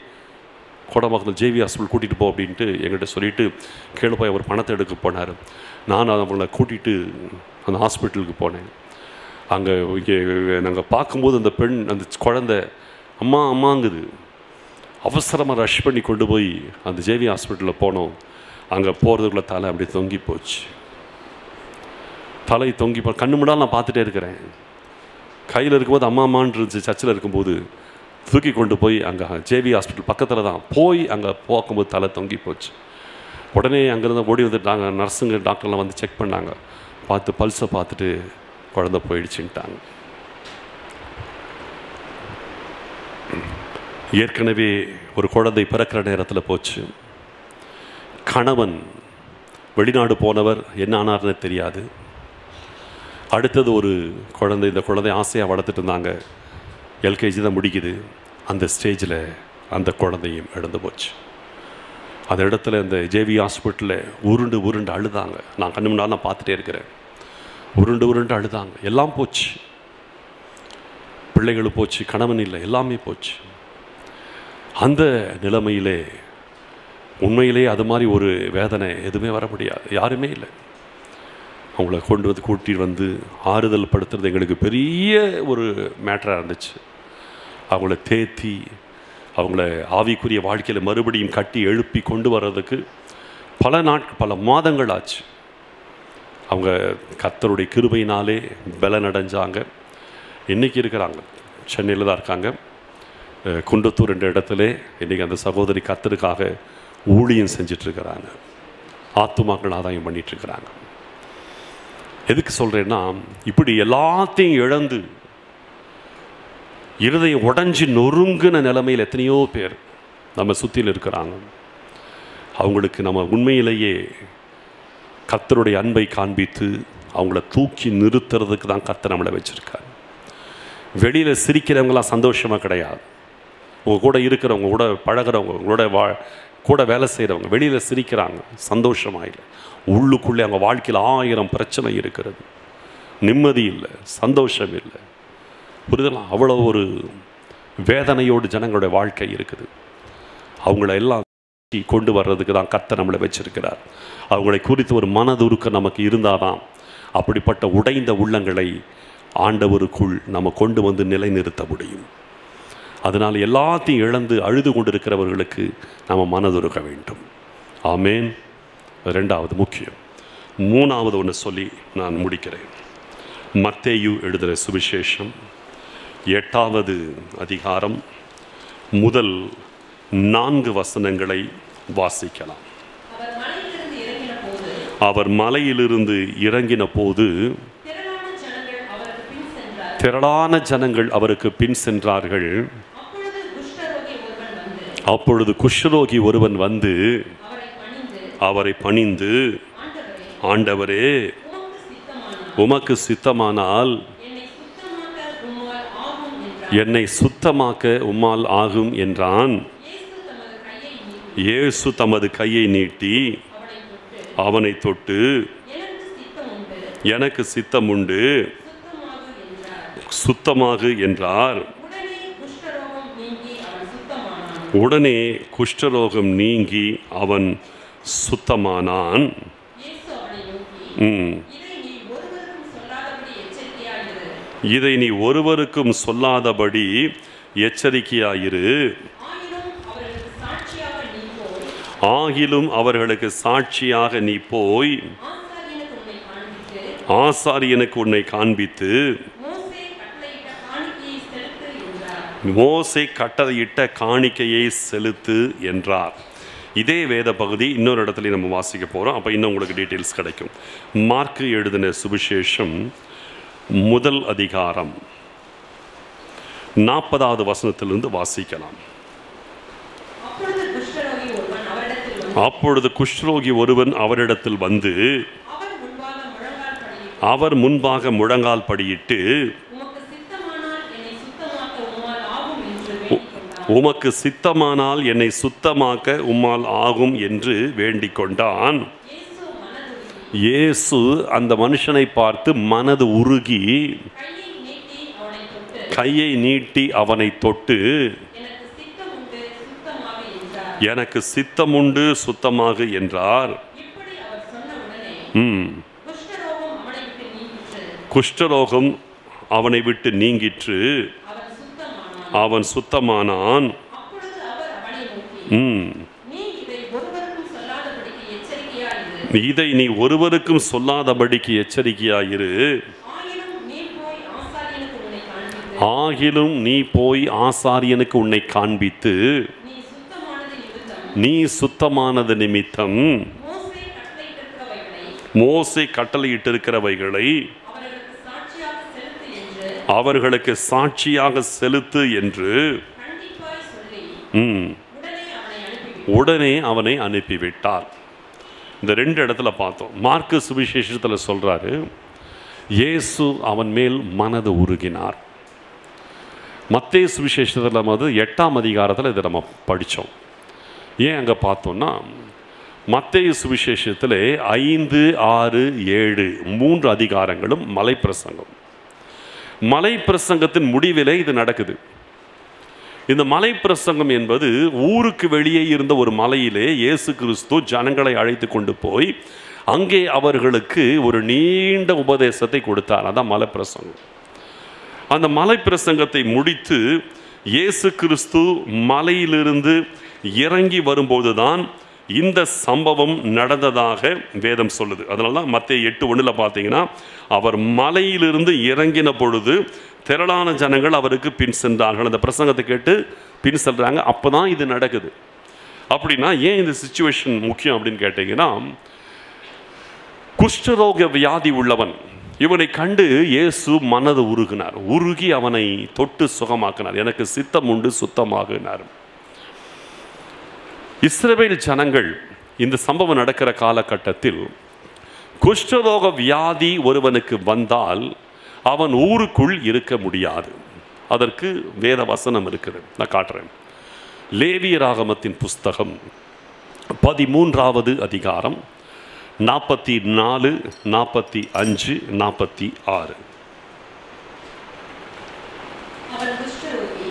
கோடம்பாக்கத்தில் ஜேவி ஹாஸ்பிட்டல் கூட்டிகிட்டு போ அப்படின்ட்டு எங்கிட்ட சொல்லிட்டு கீழே போய் அவர் பணத்தை எடுக்க போனார். நான் அவங்கள கூட்டிகிட்டு அந்த ஹாஸ்பிட்டலுக்கு போனேன். அங்கே இங்கே நாங்கள் பார்க்கும்போது அந்த பெண் அந்த குழந்த அம்மா அம்மாங்குது. அவசரமாக ரஷ் பண்ணி கொண்டு போய் அந்த ஜேவி ஹாஸ்பிட்டலில் போனோம். அங்கே போகிறதுக்குள்ள தலை அப்படியே தொங்கி போச்சு. தலை தொங்கி போ கண்ணு முன்னால் நான் பார்த்துட்டே இருக்கிறேன். கையில் இருக்கும்போது அம்மா அம்மான்னு இருந்துச்சு. சர்ச்சில் இருக்கும்போது தூக்கி கொண்டு போய் அங்கே ஜேவி ஹாஸ்பிட்டல் பக்கத்தில் தான். போய் அங்கே போக்கும்போது தலை தொங்கி போச்சு. உடனே அங்கேருந்து ஓடி வந்துட்டாங்க நர்ஸுங்க டாக்டர்லாம் வந்து செக் பண்ணாங்க. பார்த்து பல்ஸை பார்த்துட்டு குழந்த போயிடுச்சுன்ட்டாங்க. ஏற்கனவே ஒரு குழந்தை பிறக்கிற நேரத்தில் போச்சு. கணவன் வெளிநாடு போனவர் என்ன ஆனார்னு தெரியாது. அடுத்தது ஒரு குழந்தை இந்த குழந்தை ஆசையாக வளர்த்துட்டு இருந்தாங்க. எல்கேஜி தான் முடிக்குது. அந்த ஸ்டேஜில் அந்த குழந்தையும் இழந்து போச்சு. அந்த இடத்துல இந்த ஜேவி ஹாஸ்பிட்டலில் உருண்டு உருண்டு அழுதாங்க. நான் கண்ணு முன்னால் நான் பார்த்துட்டே இருக்கிறேன். உருண்டு உருண்டு அழுதாங்க. எல்லாம் போச்சு. பிள்ளைகளும் போச்சு கணவன் இல்லை எல்லாமே போச்சு. அந்த நிலைமையிலே உண்மையிலே அது மாதிரி ஒரு வேதனை எதுவுமே வர முடியாது. யாருமே இல்லை. அவங்கள கொண்டு வந்து கூட்டிட்டு வந்து ஆறுதல் படுத்துறது எங்களுக்கு பெரிய ஒரு மேட்டராக இருந்துச்சு. அவங்கள தேத்தி அவங்கள ஆவிக்குரிய வாழ்க்கையில் மறுபடியும் கட்டி எழுப்பி கொண்டு வர்றதுக்கு பல நாட்கள் பல மாதங்கள் ஆச்சு. அவங்க கத்தருடைய கிருபையினாலே பலனடைஞ்சாங்க. இன்னைக்கு இருக்கிறாங்க. சென்னையில் தான் இருக்காங்க. குண்டத்தூர் என்ற இடத்துல இன்றைக்கி அந்த சகோதரி கத்தருக்காக ஊழியம் செஞ்சிட்ருக்கிறாங்க ஆத்துமாக்கள் ஆதாயம் பண்ணிகிட்ருக்கிறாங்க எதுக்கு சொல்கிறேன்னா இப்படி எல்லாத்தையும் இழந்து இருதயம் உடஞ்சி நொறுங்கின நிலைமையில் எத்தனையோ பேர் நம்ம சுற்றியில் இருக்கிறாங்க. அவங்களுக்கு நம்ம உண்மையிலேயே கத்தருடைய அன்பை காண்பித்து அவங்கள தூக்கி நிறுத்துறதுக்கு தான் கத்தை நம்மளை வச்சுருக்காரு. வெளியில் சிரிக்கிறவங்களாம் சந்தோஷமாக கிடையாது. உங்கள் கூட இருக்கிறவங்க கூட பழகிறவங்க உங்களோட வா கூட வேலை செய்கிறவங்க வெளியில் சிரிக்கிறாங்க. சந்தோஷமாக இல்லை உள்ளுக்குள்ளே அவங்க வாழ்க்கையில் ஆயிரம் பிரச்சனை இருக்கிறது. நிம்மதி இல்லை சந்தோஷம் இல்லை. புரிதலா அவ்வளோ ஒரு வேதனையோடு ஜனங்களுடைய வாழ்க்கை இருக்குது. அவங்கள எல்லாம் கொண்டு வர்றதுக்கு தான் கத்தை நம்மளை வச்சிருக்கிறார். அவங்களை குறித்து ஒரு மனதுருக்கம் நமக்கு இருந்தாதான் அப்படிப்பட்ட உடைந்த உள்ளங்களை ஆண்டவருக்குள் நம்ம கொண்டு வந்து நிலைநிறுத்த முடியும். அதனால் எல்லாத்தையும் இழந்து அழுது கொண்டிருக்கிறவர்களுக்கு நம்ம மனதுருக்க வேண்டும். ஆமேன். ரெண்டாவது முக்கியம். மூணாவது ஒன்று சொல்லி நான் முடிக்கிறேன். மத்தேயு எழுதுகிற சுவிசேஷம் எட்டாவது அதிகாரம் முதல் நான்கு வசனங்களை வாசிக்கலாம். அவர் மலையிலிருந்து இறங்கின போது திரளான ஜனங்கள் அவருக்கு பின் சென்றார்கள் அப்பொழுது குஷ்டரோகி ஒருவன் வந்து அப்பொழுது குஷ்ரோகி ஒருவன் வந்து அவரை பணிந்து ஆண்டவரே உமக்கு சித்தமானால் என்னை சுத்தமாக்க உம்மால் ஆகும் என்றான். இயேசு தமது கையை நீட்டி அவனை தொட்டு எனக்கு சித்தம் உண்டு சுத்தமாகு சுத்தமாக என்றார். உடனே குஷ்டரோகம் நீங்கி அவன் சுத்தமானான். இதை நீ ஒருவருக்கும் சொல்லாதபடி எச்சரிக்கையாயிரு. ஆகிலும் அவர்களுக்கு சாட்சியாக நீ போய் ஆசாரியனுக்கு உன்னை காண்பித்து ஆசாரியனுக்கு உன்னை காண்பித்து மோசே கட்டளையிட்ட காணிக்கையை செலுத்து என்றார். இதே வேத பகுதி இன்னொரு இடத்துல நம்ம வாசிக்க போகிறோம் அப்போ இன்னும் உங்களுக்கு டீட்டெயில்ஸ் கிடைக்கும். மார்க்கு எழுதின சுவிசேஷம் முதல் அதிகாரம் நாற்பதாவது வசனத்திலிருந்து வாசிக்கலாம். அப்பொழுது குஷ்ரோகி ஒருவன் அவரிடத்தில் வந்து அவர் முன்பாக முழங்கால் படியிட்டு அவர் முன்பாக முழங்கால் படியிட்டு உமக்கு சித்தமானால் என்னை சுத்தமாக்க உம்மால் ஆகும் என்று வேண்டிக் கொண்டான் உமக்கு சித்தமானால் என்னை சுத்தமாக்க உம்மால் ஆகும் என்று வேண்டிக் கொண்டான் இயேசு அந்த மனுஷனை பார்த்து மனது உருகி கையை நீட்டி அவனை தொட்டு எனக்கு சித்தம் உண்டு சுத்தமாக என்றார் சித்தமுண்டு என்றார். ம். குஷ்டரோகம் அவனை விட்டு நீங்கிற்று. அவனை சுத்தமானான். இதை நீ ஒருவருக்கும் சொல்லாதபடிக்கு எச்சரிக்கையாயிரு ஆகிலும் நீ போய் ஆசாரியனுக்கு உன்னை காண்பித்து நீ சுத்தமானது நிமித்தம். நீ சுத்தமானது நிமித்தம். மோசே கட்டளையிட்டிருக்கிறவைகளை மோசை கட்டளையிட்டிருக்கிறவைகளை அவர்களுக்கு சாட்சியாக செலுத்து என்று அவர்களுக்கு சாட்சியாக செலுத்து என்று உடனே அவனை அனுப்பிவிட்டார். இந்த ரெண்டு இடத்துல பார்த்தோம். மார்க்கு சுவிசேஷத்தில் சொல்கிறாரு இயேசு அவன் மேல் மனது உருகினார். மத்தே சுவிசேஷத்தில் வந்து எட்டாம் அதிகாரத்தில் இதை நம்ம படித்தோம் ஏன் அங்கே பார்த்தோம்னா மத்திய சுவிசேஷத்தில் ஐந்து ஆறு ஏழு மூன்று அதிகாரங்களும் மலை பிரசங்கம் மலை பிரசங்கத்தின் முடிவிலே இது நடக்குது. இந்த மலை பிரசங்கம் என்பது ஊருக்கு வெளியே இருந்த ஒரு மலையிலே இயேசு கிறிஸ்து ஜனங்களை அழைத்து கொண்டு போய் அங்கே அவர்களுக்கு ஒரு நீண்ட உபதேசத்தை கொடுத்தார். அதான் மலை பிரசங்கம் அந்த மலை பிரசங்கத்தை முடித்து இயேசு கிறிஸ்து மலையிலிருந்து இறங்கி வரும்போதுதான் இந்த சம்பவம் நடந்ததாக வேதம் சொல்லுது. அதனால தான் மத்திய எட்டு ஒன்றில் பார்த்தீங்கன்னா அவர் மலையிலிருந்து இறங்கின பொழுது திரளான ஜனங்கள் அவருக்கு பின் சென்றார்கள். அந்த பிரசங்கத்தை கேட்டு பின் செல்கிறாங்க அப்போ தான் இது நடக்குது. அப்படின்னா ஏன் இந்த சுச்சுவேஷன் முக்கியம் அப்படின்னு கேட்டிங்கன்னா குஷ்டரோக வியாதி உள்ளவன் இவனை கண்டு இயேசு மனது உருகினார். உருகி அவனை தொட்டு சுகமாக்கினார். எனக்கு சித்தம் உண்டு சுத்தமாகினார். இஸ்ரவேல் ஜனங்கள் இந்த சம்பவம் நடக்கிற காலகட்டத்தில் குஷ்டரோக வியாதி ஒருவனுக்கு வந்தால் அவன் ஊருக்குள் இருக்க முடியாது. அதற்கு வேத வசனம் இருக்குது நான் காட்டுறேன். லேவியராகமத்தின் புஸ்தகம் பதிமூன்றாவது அதிகாரம் நாற்பத்தி நாலு நாற்பத்தி அஞ்சு நாற்பத்தி ஆறு. அவன் குஷ்டரோகி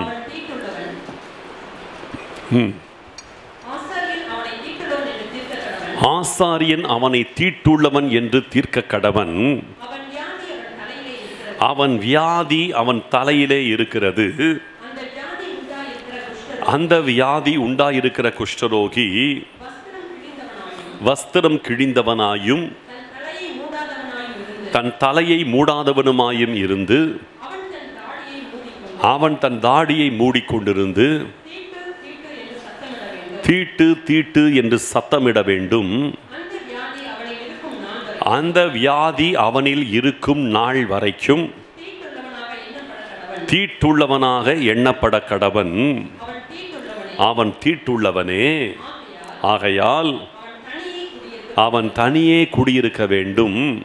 அவன் தீட்டுள்ளவன் ஆசாரியன் அவனை தீட்டுள்ளவன் என்று தீர்க்க கடவன் ஆசாரியன் அவனை தீட்டுள்ளவன் என்று தீர்க்க கடவன் அவன் வியாதி அவன் தலையிலே இருக்கிறது. அந்த வியாதி உண்டாயிருக்கிற குஷ்டரோகி. வஸ்திரம் கிழிந்தவனாயும் தன் தலையை மூடாதவனுமாயும் இருந்து அவன் தன் தாடியை மூடிக்கொண்டு அவன் தன் தாடியை மூடிக்கொண்டிருந்து தீட்டு தீட்டு என்று சத்தமிட வேண்டும். அந்த வியாதி அவனில் இருக்கும் நாள் வரைக்கும் தீட்டுள்ளவனாக எண்ணப்பட கடவன். அவன் தீட்டுள்ளவனே. ஆகையால் அவன் தனியே குடியிருக்க வேண்டும்.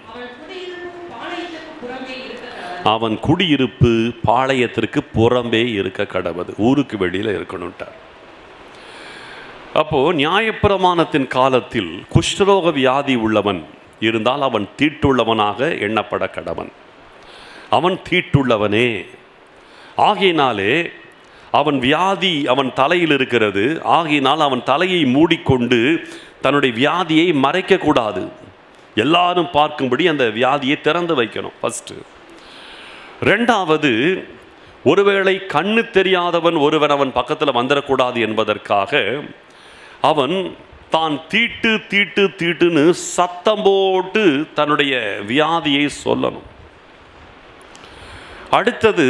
அவன் குடியிருப்பு பாளையத்திற்கு புறம்பே இருக்க கடவுள் கடவுது. ஊருக்கு வெளியில் இருக்கணும்ட்டார். அப்போது நியாயப்பிரமாணத்தின் காலத்தில் குஷ்டரோக வியாதி உள்ளவன் இருந்தால் அவன் தீட்டுள்ளவனாக எண்ணப்பட கடவன். அவன் தீட்டுள்ளவனே. ஆகையினாலே அவன் வியாதி அவன் தலையில் இருக்கிறது. ஆகையினால் அவன் தலையை மூடிக்கொண்டு தன்னுடைய வியாதியை மறைக்கக்கூடாது. எல்லாரும் பார்க்கும்படி அந்த வியாதியை திறந்து வைக்கணும் ஃபஸ்ட்டு ரெண்டாவது ஒருவேளை கண்ணு தெரியாதவன் ஒருவன் அவன் பக்கத்தில் வந்துடக்கூடாது என்பதற்காக அவன் தான் தீட்டு தீட்டு தீட்டுன்னு சத்தம் போட்டு தன்னுடைய வியாதியை சொல்லணும். அடுத்தது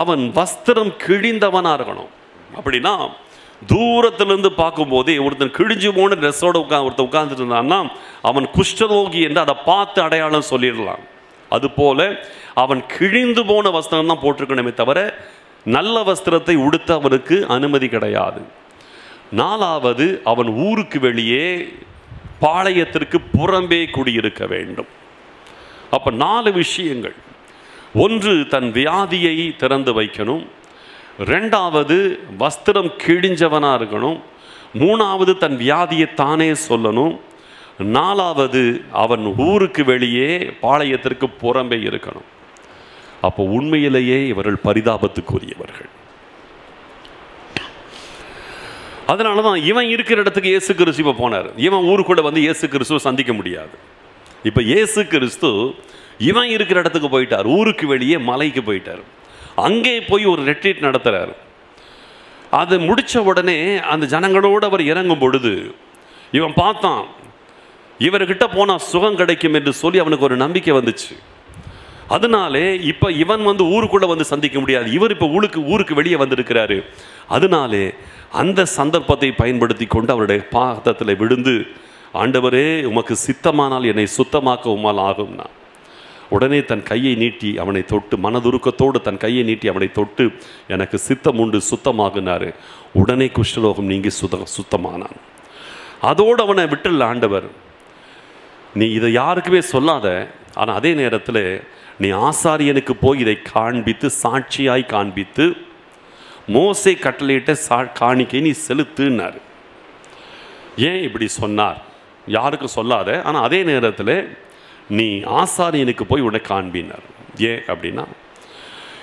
அவன் வஸ்திரம் கிழிந்தவனாக இருக்கணும். அப்படின்னா தூரத்திலிருந்து பார்க்கும்போதே ஒருத்தன் கிழிஞ்சு போன ட்ரெஸ்ஸோட உட்கா ஒருத்தன் உட்கார்ந்துட்டு இருந்தான்னா அவன் குஷ்டரோகி என்று அதை பார்த்து அடையாளம் சொல்லிடலாம். அதுபோல அவன் கிழிந்து போன வஸ்திரம் தான் போட்டிருக்கணுமே தவிர நல்ல வஸ்திரத்தை உடுத்த அவனுக்கு அனுமதி கிடையாது. நாலாவது அவன் ஊருக்கு வெளியே பாளையத்திற்கு புறம்பே குடியிருக்க வேண்டும். அப்போ நாலு விஷயங்கள். ஒன்று தன் வியாதியை திறந்து வைக்கணும். ரெண்டாவது வஸ்திரம் கிழிஞ்சவனாக இருக்கணும். மூணாவது தன் வியாதியை தானே சொல்லணும். நாலாவது அவன் ஊருக்கு வெளியே பாளையத்திற்கு புறம்பே இருக்கணும். அப்போ உண்மையிலேயே இவர்கள் பரிதாபத்துக்குரியவர்கள். அதனால தான் இவன் இருக்கிற இடத்துக்கு இயேசு கிறிஸ்து இப்போ போனார். இவன் ஊருக்குள்ள வந்து இயேசு கிறிஸ்துவை சந்திக்க முடியாது. இப்போ இயேசு கிறிஸ்து இவன் இருக்கிற இடத்துக்கு போயிட்டார். ஊருக்கு வெளியே மலைக்கு போயிட்டார். அங்கே போய் ஒரு ரெட்ரீட் நடத்துகிறார் அது முடிச்ச உடனே அந்த ஜனங்களோடு அவர் இறங்கும் பொழுது இவன் பார்த்தான். இவர்கிட்ட போனால் சுகம் கிடைக்கும் என்று சொல்லி அவனுக்கு ஒரு நம்பிக்கை வந்துச்சு. அதனாலே இப்போ இவன் வந்து ஊருக்குள்ளே வந்து சந்திக்க முடியாது. இவர் இப்போ ஊருக்கு ஊருக்கு வெளியே வந்திருக்கிறாரு. அதனாலே அந்த சந்தர்ப்பத்தை பயன்படுத்தி கொண்டு அவருடைய பாதத்தில் விழுந்து ஆண்டவரே உமக்கு சித்தமானால் என்னை சுத்தமாக்க உமால் ஆகும்னா உடனே தன் கையை நீட்டி அவனை தொட்டு மனதுருக்கத்தோடு தன் கையை நீட்டி அவனை தொட்டு எனக்கு சித்தம் உண்டு சுத்தமாகுனாரு. உடனே குஷ்டரோகம் நீங்கி சுத சுத்தமானான். அதோடு அவனை விட்டுல ஆண்டவர் நீ இதை யாருக்குமே சொல்லாத. ஆனால் அதே நேரத்தில் நீ ஆசாரியனுக்கு போய் இதை காண்பித்து சாட்சியாய் காண்பித்து மோசை கட்டளையிட்ட சா காணிக்கை நீ செலுத்துனார் ஏன் இப்படி சொன்னார்? யாருக்கும் சொல்லாத ஆனால் அதே நேரத்தில் நீ ஆசாரியனுக்கு போய் உன்னை காண்பினார். ஏன் அப்படின்னா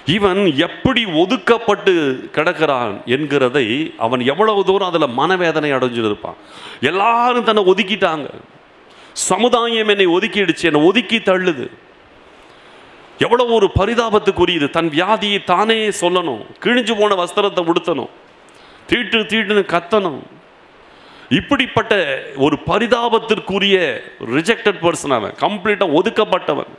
இவன் எப்படி ஒதுக்கப்பட்டு கிடக்கிறான் என்கிறதை அவன் எவ்வளவு தூரம் அதில் மனவேதனை அடைஞ்சிருப்பான். எல்லாரும் தன்னை ஒதுக்கிட்டாங்க. சமுதாயம் என்னை ஒதுக்கிடுச்சு என்னை ஒதுக்கி தள்ளுது. எவ்வளவு ஒரு பரிதாபத்துக்குரியது. தன் வியாதியை தானே சொல்லணும். கிழிஞ்சு போன வஸ்திரத்தை உடுத்தணும். தீட்டு தீட்டுன்னு கத்தணும். இப்படிப்பட்ட ஒரு பரிதாபத்திற்குரிய ரிஜெக்டட் பர்சன் அவன் கம்ப்ளீட்டாக ஒதுக்கப்பட்டவன்.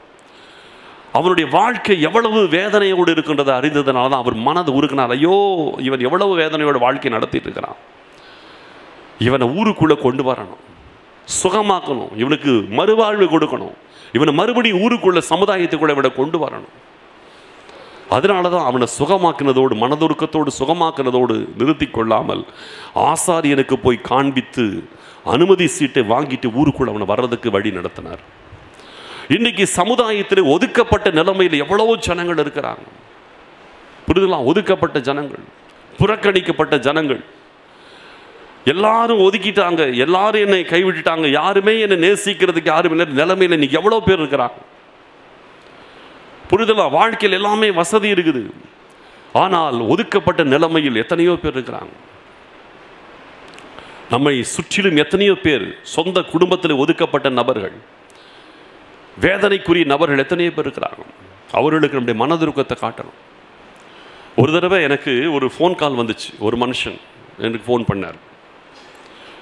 அவனுடைய வாழ்க்கை எவ்வளவு வேதனையோடு இருக்கின்றதை அறிந்ததுனால தான் அவர் மனது உருக்கினார் ஐயோ இவன் எவ்வளவு வேதனையோட வாழ்க்கை நடத்திட்டு இருக்கிறான். இவனை ஊருக்குள்ளே கொண்டு வரணும். சுகமாக்கணும். இவனுக்கு மறுவாழ்வு கொடுக்கணும். இவனை மறுபடியும் ஊருக்குள்ள சமுதாயத்துக்குள்ள இவனை கொண்டு வரணும். அதனால தான் அவனை சுகமாக்கினதோடு மனதுருக்கத்தோடு சுகமாக்கினதோடு நிறுத்தி கொள்ளாமல் ஆசாரியனுக்கு போய் காண்பித்து அனுமதி சீட்டை வாங்கிட்டு ஊருக்குள்ள அவனை வர்றதுக்கு வழி நடத்தினார். இன்னைக்கு சமுதாயத்தில் ஒதுக்கப்பட்ட நிலைமையில் எவ்வளவோ ஜனங்கள் இருக்கிறாங்க. புரிதலாம் ஒதுக்கப்பட்ட ஜனங்கள் புறக்கணிக்கப்பட்ட ஜனங்கள் எல்லாரும் ஒதுக்கிட்டாங்க. எல்லாரும் என்னை கைவிட்டுட்டாங்க. யாருமே என்னை நேசிக்கிறதுக்கு யாரும் இல்லை. நிலைமையில் இன்னைக்கு எவ்வளோ பேர் இருக்கிறாங்க? புரிதலா? வாழ்க்கையில் எல்லாமே வசதி இருக்குது. ஆனால் ஒதுக்கப்பட்ட நிலைமையில் எத்தனையோ பேர் இருக்கிறாங்க. நம்மை சுற்றிலும் எத்தனையோ பேர் சொந்த குடும்பத்தில் ஒதுக்கப்பட்ட நபர்கள். வேதனைக்குரிய நபர்கள் எத்தனையோ பேர் இருக்கிறாங்க. அவர்களுக்கு நம்முடைய மனதுருக்கத்தை காட்டணும். ஒரு தடவை எனக்கு ஒரு ஃபோன் கால் வந்துச்சு. ஒரு மனுஷன் எனக்கு ஃபோன் பண்ணார்.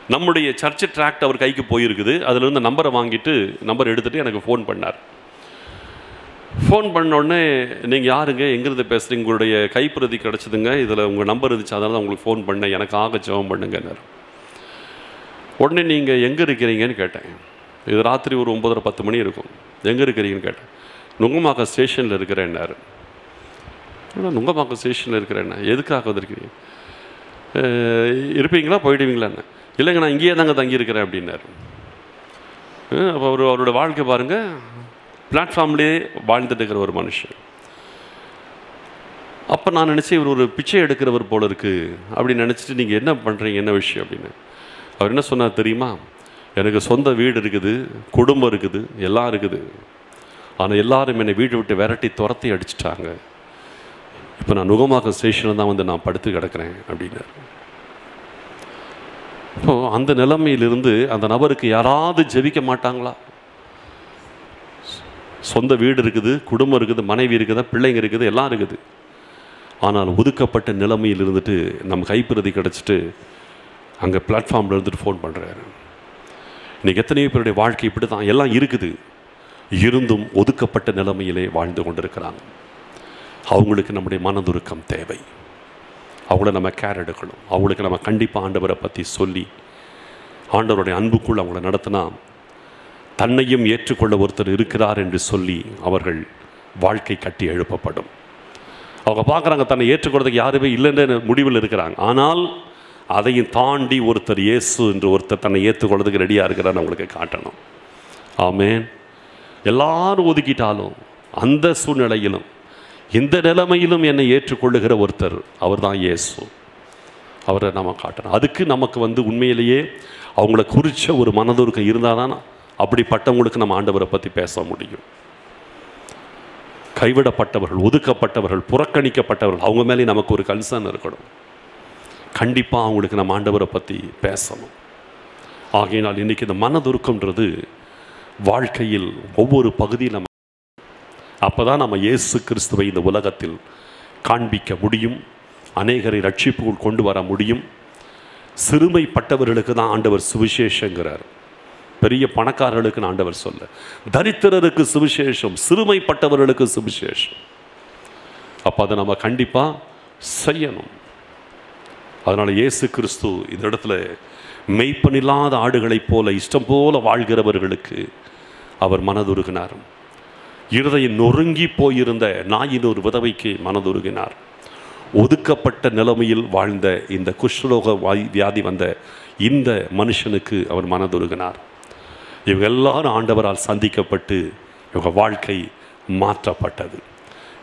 நம்முடைய சர்ச்சு ட்ராக்ட் அவர் கைக்கு போயிருக்குது. அதிலிருந்து நம்பரை வாங்கிட்டு நம்பர் எடுத்துகிட்டு எனக்கு ஃபோன் பண்ணார். ஃபோன் பண்ண உடனே நீங்கள் யாருங்க? எங்கிருந்து பேசுகிறீங்க உங்களுடைய கைப்பிரதி கிடச்சிதுங்க. இதில் உங்கள் நம்பர் இருந்துச்சு. அதனால தான் உங்களுக்கு ஃபோன் பண்ணேன். எனக்காக ஜெபம் பண்ணுங்கன்னார். உடனே நீங்கள் எங்கே இருக்கிறீங்கன்னு கேட்டேன். இது ராத்திரி ஒரு ஒம்பதரை பத்து மணி இருக்கும். எங்கே இருக்கிறீங்கன்னு கேட்டேன். நுங்கமாக்கம் ஸ்டேஷனில் இருக்கிறேன்னாரு. ஆனால் நுங்கமாக்கம் ஸ்டேஷனில் இருக்கிறேன்னா? எதுக்காக வந்திருக்கிறீங்க? இருப்பீங்களா? போயிடுவீங்களான்னு. இல்லைங்க நான் இங்கேயே தாங்க தங்கியிருக்கிறேன் அப்படின்னார். அப்போ அவர் அவரோட வாழ்க்கை பாருங்கள் பிளாட்ஃபார்ம்லேயே வாழ்ந்துட்டு இருக்கிற ஒரு மனுஷன். அப்போ நான் நினச்சேன் இவர் ஒரு பிச்சை எடுக்கிறவர் போல இருக்குது அப்படின்னு நினச்சிட்டு நீங்கள் என்ன பண்ணுறீங்க என்ன விஷயம் அப்படின்னு. அவர் என்ன சொன்னார் தெரியுமா? எனக்கு சொந்த வீடு இருக்குது குடும்பம் இருக்குது எல்லாம் இருக்குது. ஆனால் எல்லாரும் என்னை வீடு விட்டு விரட்டி துரத்தி அடிச்சிட்டாங்க. இப்போ நான் நுகமாக ஸ்டேஷனில் தான் வந்து நான் படுத்து கிடக்கிறேன் அப்படின்னாரு. இப்போ அந்த நிலைமையிலிருந்து அந்த நபருக்கு யாராவது ஜெபிக்க மாட்டாங்களா? சொந்த வீடு இருக்குது குடும்பம் இருக்குது மனைவி இருக்குது பிள்ளைங்க இருக்குது எல்லாம் இருக்குது. ஆனால் ஒதுக்கப்பட்ட நிலைமையில் இருந்துட்டு நம்ம கைப்பிரதி கிடச்சிட்டு அங்கே பிளாட்ஃபார்மில் இருந்துட்டு ஃபோன் பண்ணுறாரு இன்றைக்கி எத்தனையோ பேருடைய வாழ்க்கை இப்படி தான் எல்லாம் இருக்குது. இருந்தும் ஒதுக்கப்பட்ட நிலைமையிலே வாழ்ந்து கொண்டிருக்கிறாங்க. அவங்களுக்கு நம்முடைய மனதுருக்கம் தேவை. அவங்கள நம்ம கேர் எடுக்கணும். அவங்களுக்கு நம்ம கண்டிப்பாக ஆண்டவரை பற்றி சொல்லி ஆண்டவருடைய அன்புக்குள் அவங்கள நடத்தினா தன்னையும் ஏற்றுக்கொள்ள ஒருத்தர் இருக்கிறார் என்று சொல்லி அவர்கள் வாழ்க்கை கட்டி எழுப்பப்படும். அவங்க பார்க்குறாங்க தன்னை ஏற்றுக்கொள்றதுக்கு யாருமே இல்லைன்ற முடிவில் இருக்கிறாங்க. ஆனால் அதையும் தாண்டி ஒருத்தர் இயேசு என்று ஒருத்தர் தன்னை ஏற்றுக்கொள்றதுக்கு ரெடியாக இருக்கிறான்னு அவங்களுக்கு காட்டணும். ஆமேன். எல்லாரும் ஒதுக்கிட்டாலும் அந்த சூழ்நிலையிலும் இந்த நிலைமையிலும் என்னை ஏற்றுக்கொள்ளுகிற ஒருத்தர் அவர்தான் இயேசு. அவரை நம்ம காட்டணும். அதுக்கு நமக்கு வந்து உண்மையிலேயே அவங்கள குறித்த ஒரு மனதுருக்கம் இருந்தால் தான் அப்படிப்பட்டவங்களுக்கு நம்ம ஆண்டவரை பற்றி பேச முடியும். கைவிடப்பட்டவர்கள் ஒதுக்கப்பட்டவர்கள் புறக்கணிக்கப்பட்டவர்கள் அவங்க மேலே நமக்கு ஒரு கன்சர்ன் இருக்கணும். கண்டிப்பாக அவங்களுக்கு நம்ம ஆண்டவரை பற்றி பேசணும். ஆகையினால் இன்றைக்கி இந்த மனதுருக்கம்ன்றது வாழ்க்கையில் ஒவ்வொரு பகுதியில் நம்ம அப்போ தான் நம்ம இயேசு கிறிஸ்துவை இந்த உலகத்தில் காண்பிக்க முடியும் அநேகரை ரட்சிப்புக்குள் கொண்டு வர முடியும். சிறுமைப்பட்டவர்களுக்கு தான் ஆண்டவர் சுவிசேஷங்கிறார். பெரிய பணக்காரர்களுக்கு ஆண்டவர் சொல்ல. தரித்திரருக்கு சுவிசேஷம் சிறுமைப்பட்டவர்களுக்கு சுவிசேஷம். அப்போ அதை நம்ம கண்டிப்பாக செய்யணும். அதனால் இயேசு கிறிஸ்து இந்த இடத்துல மெய்ப்பனில்லாத ஆடுகளைப் போல இஷ்டம் போல வாழ்கிறவர்களுக்கு அவர் மனதுருகினார் இருதயம் நொறுங்கி போயிருந்த நாயின் ஒரு விதவைக்கு மனதுருகினார். ஒதுக்கப்பட்ட நிலைமையில் வாழ்ந்த இந்த குஷ்டரோக வாய் வியாதி வந்த இந்த மனுஷனுக்கு அவர் மனதுருகினார். இவங்க எல்லாரும் ஆண்டவரால் சந்திக்கப்பட்டு இவங்க வாழ்க்கை மாற்றப்பட்டது.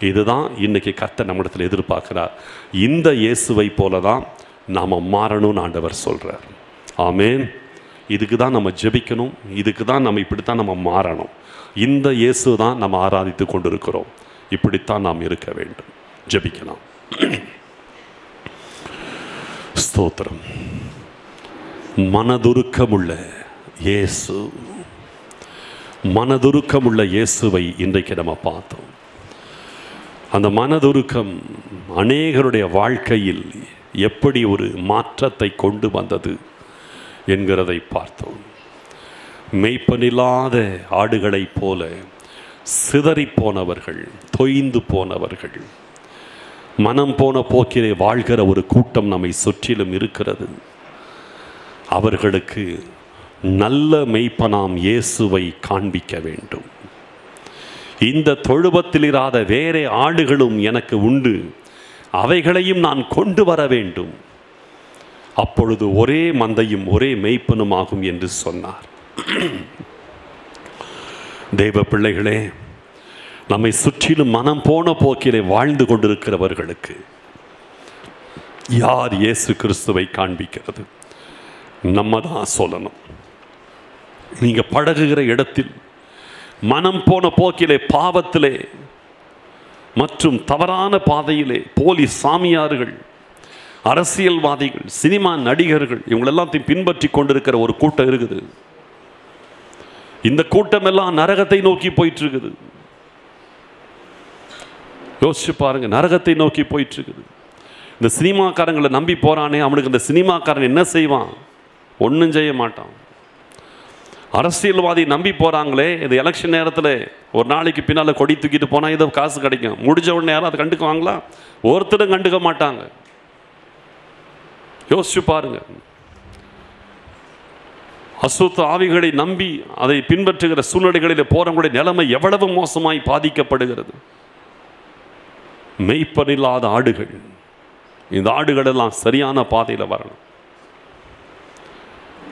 இதுதான் இன்றைக்கி கர்த்தர் நம்மிடத்தில் எதிர்பார்க்கிறார். இந்த இயேசுவை போல தான் நாம் மாறணும்னு ஆண்டவர் சொல்கிறார் ஆமேன். இதுக்கு தான் நம்ம ஜெபிக்கணும். இதுக்கு தான் நம்ம இப்படித்தான் நம்ம மாறணும். இந்த இயேசு தான் நம்ம ஆராதித்து கொண்டிருக்கிறோம். இப்படித்தான் நாம் இருக்க வேண்டும். ஜெபிக்கலாம். ஸ்தோத்திரம். மனதுருக்கமுள்ள இயேசு. மனதுருக்கமுள்ள இயேசுவை இன்றைக்கு நம்ம பார்த்தோம். அந்த மனதுருக்கம் அநேகருடைய வாழ்க்கையில் எப்படி ஒரு மாற்றத்தை கொண்டு வந்தது என்கிறதை பார்த்தோம். மெய்ப்பனில்லாத ஆடுகளைப் போல சிதறிப்போனவர்கள் தொய்ந்து போனவர்கள். மனம் போன போக்கிலே வாழ்கிற ஒரு கூட்டம் நம்மை சுற்றிலும் இருக்கிறது. அவர்களுக்கு நல்ல மெய்ப்பனாம் இயேசுவை காண்பிக்க வேண்டும். இந்த தொழுவத்தில் இராத வேறே ஆடுகளும் எனக்கு உண்டு. அவைகளையும் நான் கொண்டு வர வேண்டும். அப்பொழுது ஒரே மந்தையும் ஒரே மெய்ப்பனும் ஆகும் என்று சொன்னார். தெய்வ பிள்ளைகளே நம்மை சுற்றிலும் மனம் போன போக்கிலே வாழ்ந்து கொண்டிருக்கிறவர்களுக்கு யார் இயேசு கிறிஸ்துவை காண்பிக்கிறது? நம்ம தான் சொல்லணும். நீங்கள் பழகுகிற இடத்தில் மனம் போன போக்கிலே பாவத்திலே மற்றும் தவறான பாதையிலே போலி சாமியார்கள் அரசியல்வாதிகள் சினிமா நடிகர்கள் இவங்களெல்லாத்தையும் பின்பற்றி கொண்டிருக்கிற ஒரு கூட்டம் இருக்குது. இந்த கூட்டம் எல்லாம் நரகத்தை நோக்கி போயிட்டு இருக்குது யோசிச்சு பாருங்க நரகத்தை நோக்கி போயிட்டு இருக்குது இந்த சினிமாக்காரங்களை நம்பி போறானே அவனுக்கு இந்த சினிமாக்காரன் என்ன செய்வான்? ஒன்றும் செய்ய மாட்டான். அரசியல்வாதி நம்பி போறாங்களே இந்த எலெக்ஷன் நேரத்தில் ஒரு நாளைக்கு பின்னால் கொடி தூக்கிட்டு போனால் ஏதோ காசு கிடைக்கும். முடிஞ்ச உடனே யாரும் அதை கண்டுக்குவாங்களா? ஒருத்தரும் கண்டுக்க மாட்டாங்க. யோசிச்சு பாருங்க. அசுத்த ஆவிகளை நம்பி அதை பின்பற்றுகிற சூழ்நிலைகளில் போறவங்களுடைய நிலைமை எவ்வளவு மோசமாய் பாதிக்கப்படுகிறது? மெய்ப்பனில்லாத ஆடுகள். இந்த ஆடுகள் எல்லாம் சரியான பாதையில் வரணும்.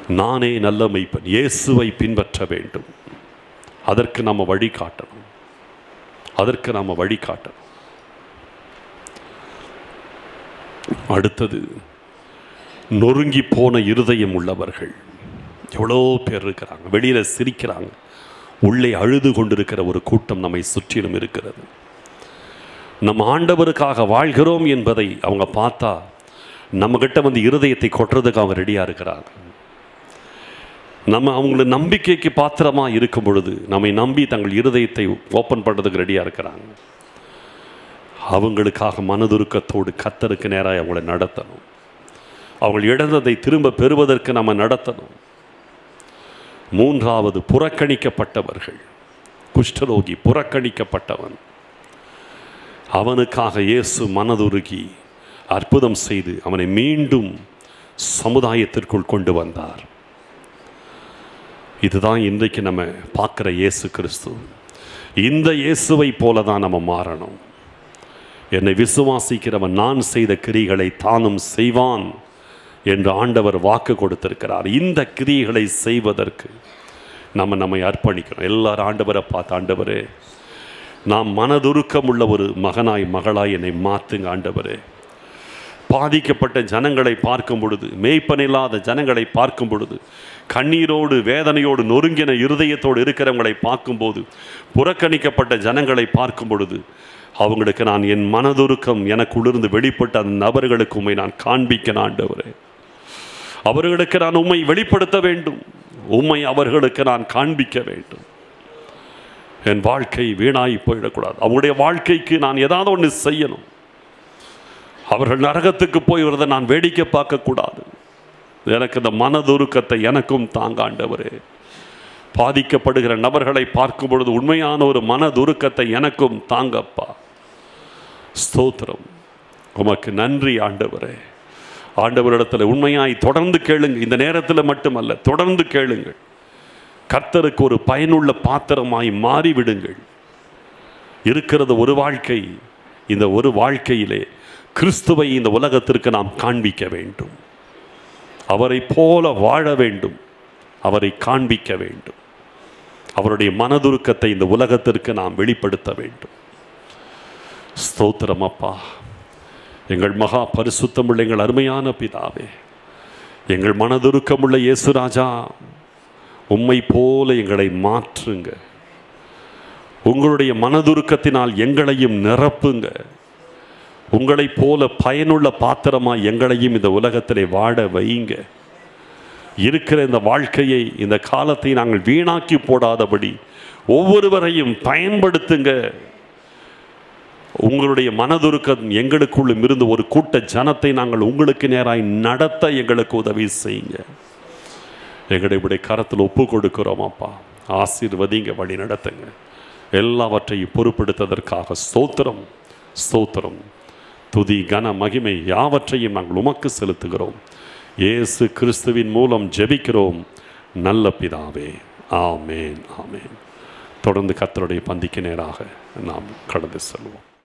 நானே நல்ல மெய்ப்பன் இயேசுவை பின்பற்ற வேண்டும். அதற்கு நம்ம வழி காட்டணும். அதற்கு நாம் வழி காட்டணும். அடுத்தது நொறுங்கி போன இருதயம் உள்ளவர்கள். எவ்வளோ பேர் இருக்கிறாங்க வெளியில் சிரிக்கிறாங்க. உள்ளே அழுது கொண்டிருக்கிற ஒரு கூட்டம் நம்மை சுற்றிலும் இருக்கிறது. நம்ம ஆண்டவருக்காக வாழ்கிறோம் என்பதை அவங்க பார்த்தா நம்மக்கிட்ட வந்து இருதயத்தை கொட்டுறதுக்கு அவங்க ரெடியாக இருக்கிறாங்க. நம்ம அவங்கள நம்பிக்கைக்கு பாத்திரமாக இருக்கும் பொழுது நம்மை நம்பி தங்கள் இருதயத்தை ஓப்பன் பண்ணுறதுக்கு ரெடியாக இருக்கிறாங்க. அவங்களுக்காக மனதுருக்கத்தோடு கத்தருக்கு நேராக அவங்கள நடத்தணும். அவங்கள் இழந்ததை திரும்ப பெறுவதற்கு நம்ம நடத்தணும். மூன்றாவது புறக்கணிக்கப்பட்டவர்கள். குஷ்டரோகி புறக்கணிக்கப்பட்டவன். அவனுக்காக இயேசு மனதுருகி அற்புதம் செய்து அவனை மீண்டும் சமுதாயத்திற்குள் கொண்டு வந்தார். இதுதான் இன்றைக்கு நம்ம பார்க்குற இயேசு கிறிஸ்து. இந்த இயேசுவை போல தான் நம்ம மாறணும். என்னை விசுவாசிக்கிறவன் நான் செய்த கிரிகளை தானும் செய்வான். என்று ஆண்டவர் வாக்கு கொடுத்திருக்கிறார். இந்த கிரியைகளை செய்வதற்கு நம்ம நம்மை அர்ப்பணிக்கிறோம். எல்லாரும் ஆண்டவரை பார்த்து ஆண்டவரே நாம் மனதுருக்கம் உள்ள ஒரு மகனாய் மகளாய் என்னை மாற்றுங்க ஆண்டவரே. பாதிக்கப்பட்ட ஜனங்களை பார்க்கும் பொழுது மேய்ப்பனில்லாத ஜனங்களை பார்க்கும் பொழுது கண்ணீரோடு வேதனையோடு நொறுங்கின இருதயத்தோடு இருக்கிறவங்களை பார்க்கும்போது புறக்கணிக்கப்பட்ட ஜனங்களை பார்க்கும் பொழுது அவங்களுக்கு நான் என் மனதுருக்கம் எனக்குளிர்ந்து வெளிப்பட்ட அந்த நபர்களுக்கு உண்மை நான் காண்பிக்க ஆண்டவரே. அவர்களுக்கு நான் உண்மை வெளிப்படுத்த வேண்டும். உண்மை அவர்களுக்கு நான் காண்பிக்க வேண்டும். என் வாழ்க்கை வீணாகி போயிடக்கூடாது. அவங்களுடைய வாழ்க்கைக்கு நான் ஏதாவது ஒன்று செய்யணும். அவர்கள் நரகத்துக்கு போய் வரதை நான் வேடிக்கை பார்க்கக்கூடாது. எனக்கு இந்த மனதுருக்கத்தை எனக்கும் தாங்க ஆண்டவரே பாதிக்கப்படுகிற நபர்களை பார்க்கும் பொழுது உண்மையான ஒரு மனதுருக்கத்தை எனக்கும் தாங்கப்பா. ஸ்தோத்திரம். உமக்கு நன்றி ஆண்டவரே. ஆண்டவரிடத்தில் உண்மையாய் தொடர்ந்து கேளுங்க. இந்த நேரத்தில் மட்டுமல்ல தொடர்ந்து கேளுங்கள். கர்த்தருக்கு ஒரு பயனுள்ள பாத்திரமாய் மாறிவிடுங்கள். இருக்கிறது ஒரு வாழ்க்கை. இந்த ஒரு வாழ்க்கையிலே கிறிஸ்துவை இந்த உலகத்திற்கு நாம் காண்பிக்க வேண்டும். அவரை போல வாழ வேண்டும். அவரை காண்பிக்க வேண்டும். அவருடைய மனதுருக்கத்தை இந்த உலகத்திற்கு நாம் வெளிப்படுத்த வேண்டும். ஸ்தோத்திரம் அப்பா. எங்கள் மகா பரிசுத்தமுள்ள எங்கள் அருமையான பிதாவே. எங்கள் மனதுருக்கமுள்ள இயேசுராஜா உம்மை போல எங்களை மாற்றுங்க. உங்களுடைய மனதுருக்கத்தினால் எங்களையும் நிரப்புங்க. உங்களைப் போல பயனுள்ள பாத்திரமாக எங்களையும் இந்த உலகத்திலே வாட வைங்க. இருக்கிற இந்த வாழ்க்கையை இந்த காலத்தை நாங்கள் வீணாக்கி போடாதபடி ஒவ்வொருவரையும் பயன்படுத்துங்க. உங்களுடைய மனதுருக்கம் எங்களுக்குள்ளும் இருந்து ஒரு கூட்ட ஜனத்தை நாங்கள் உங்களுக்கு நேராய் நடத்த எங்களுக்கு உதவி செய்யுங்க. எங்களை இப்படி கரத்தில் ஒப்பு கொடுக்கிறோம் அப்பா. ஆசீர்வதிங்க வழி நடத்துங்க. எல்லாவற்றையும் பொறுப்பெடுத்ததற்காக ஸ்தோத்திரம் ஸ்தோத்திரம். துதி கன மகிமை யாவற்றையும் நாங்கள் உமக்கு செலுத்துகிறோம். இயேசு கிறிஸ்துவின் மூலம் ஜெபிக்கிறோம். நல்ல பிதாவே ஆமேன் ஆமேன். தொடர்ந்து கத்தருடைய பந்திக்கு நேராக நாம் கடந்து செல்வோம்.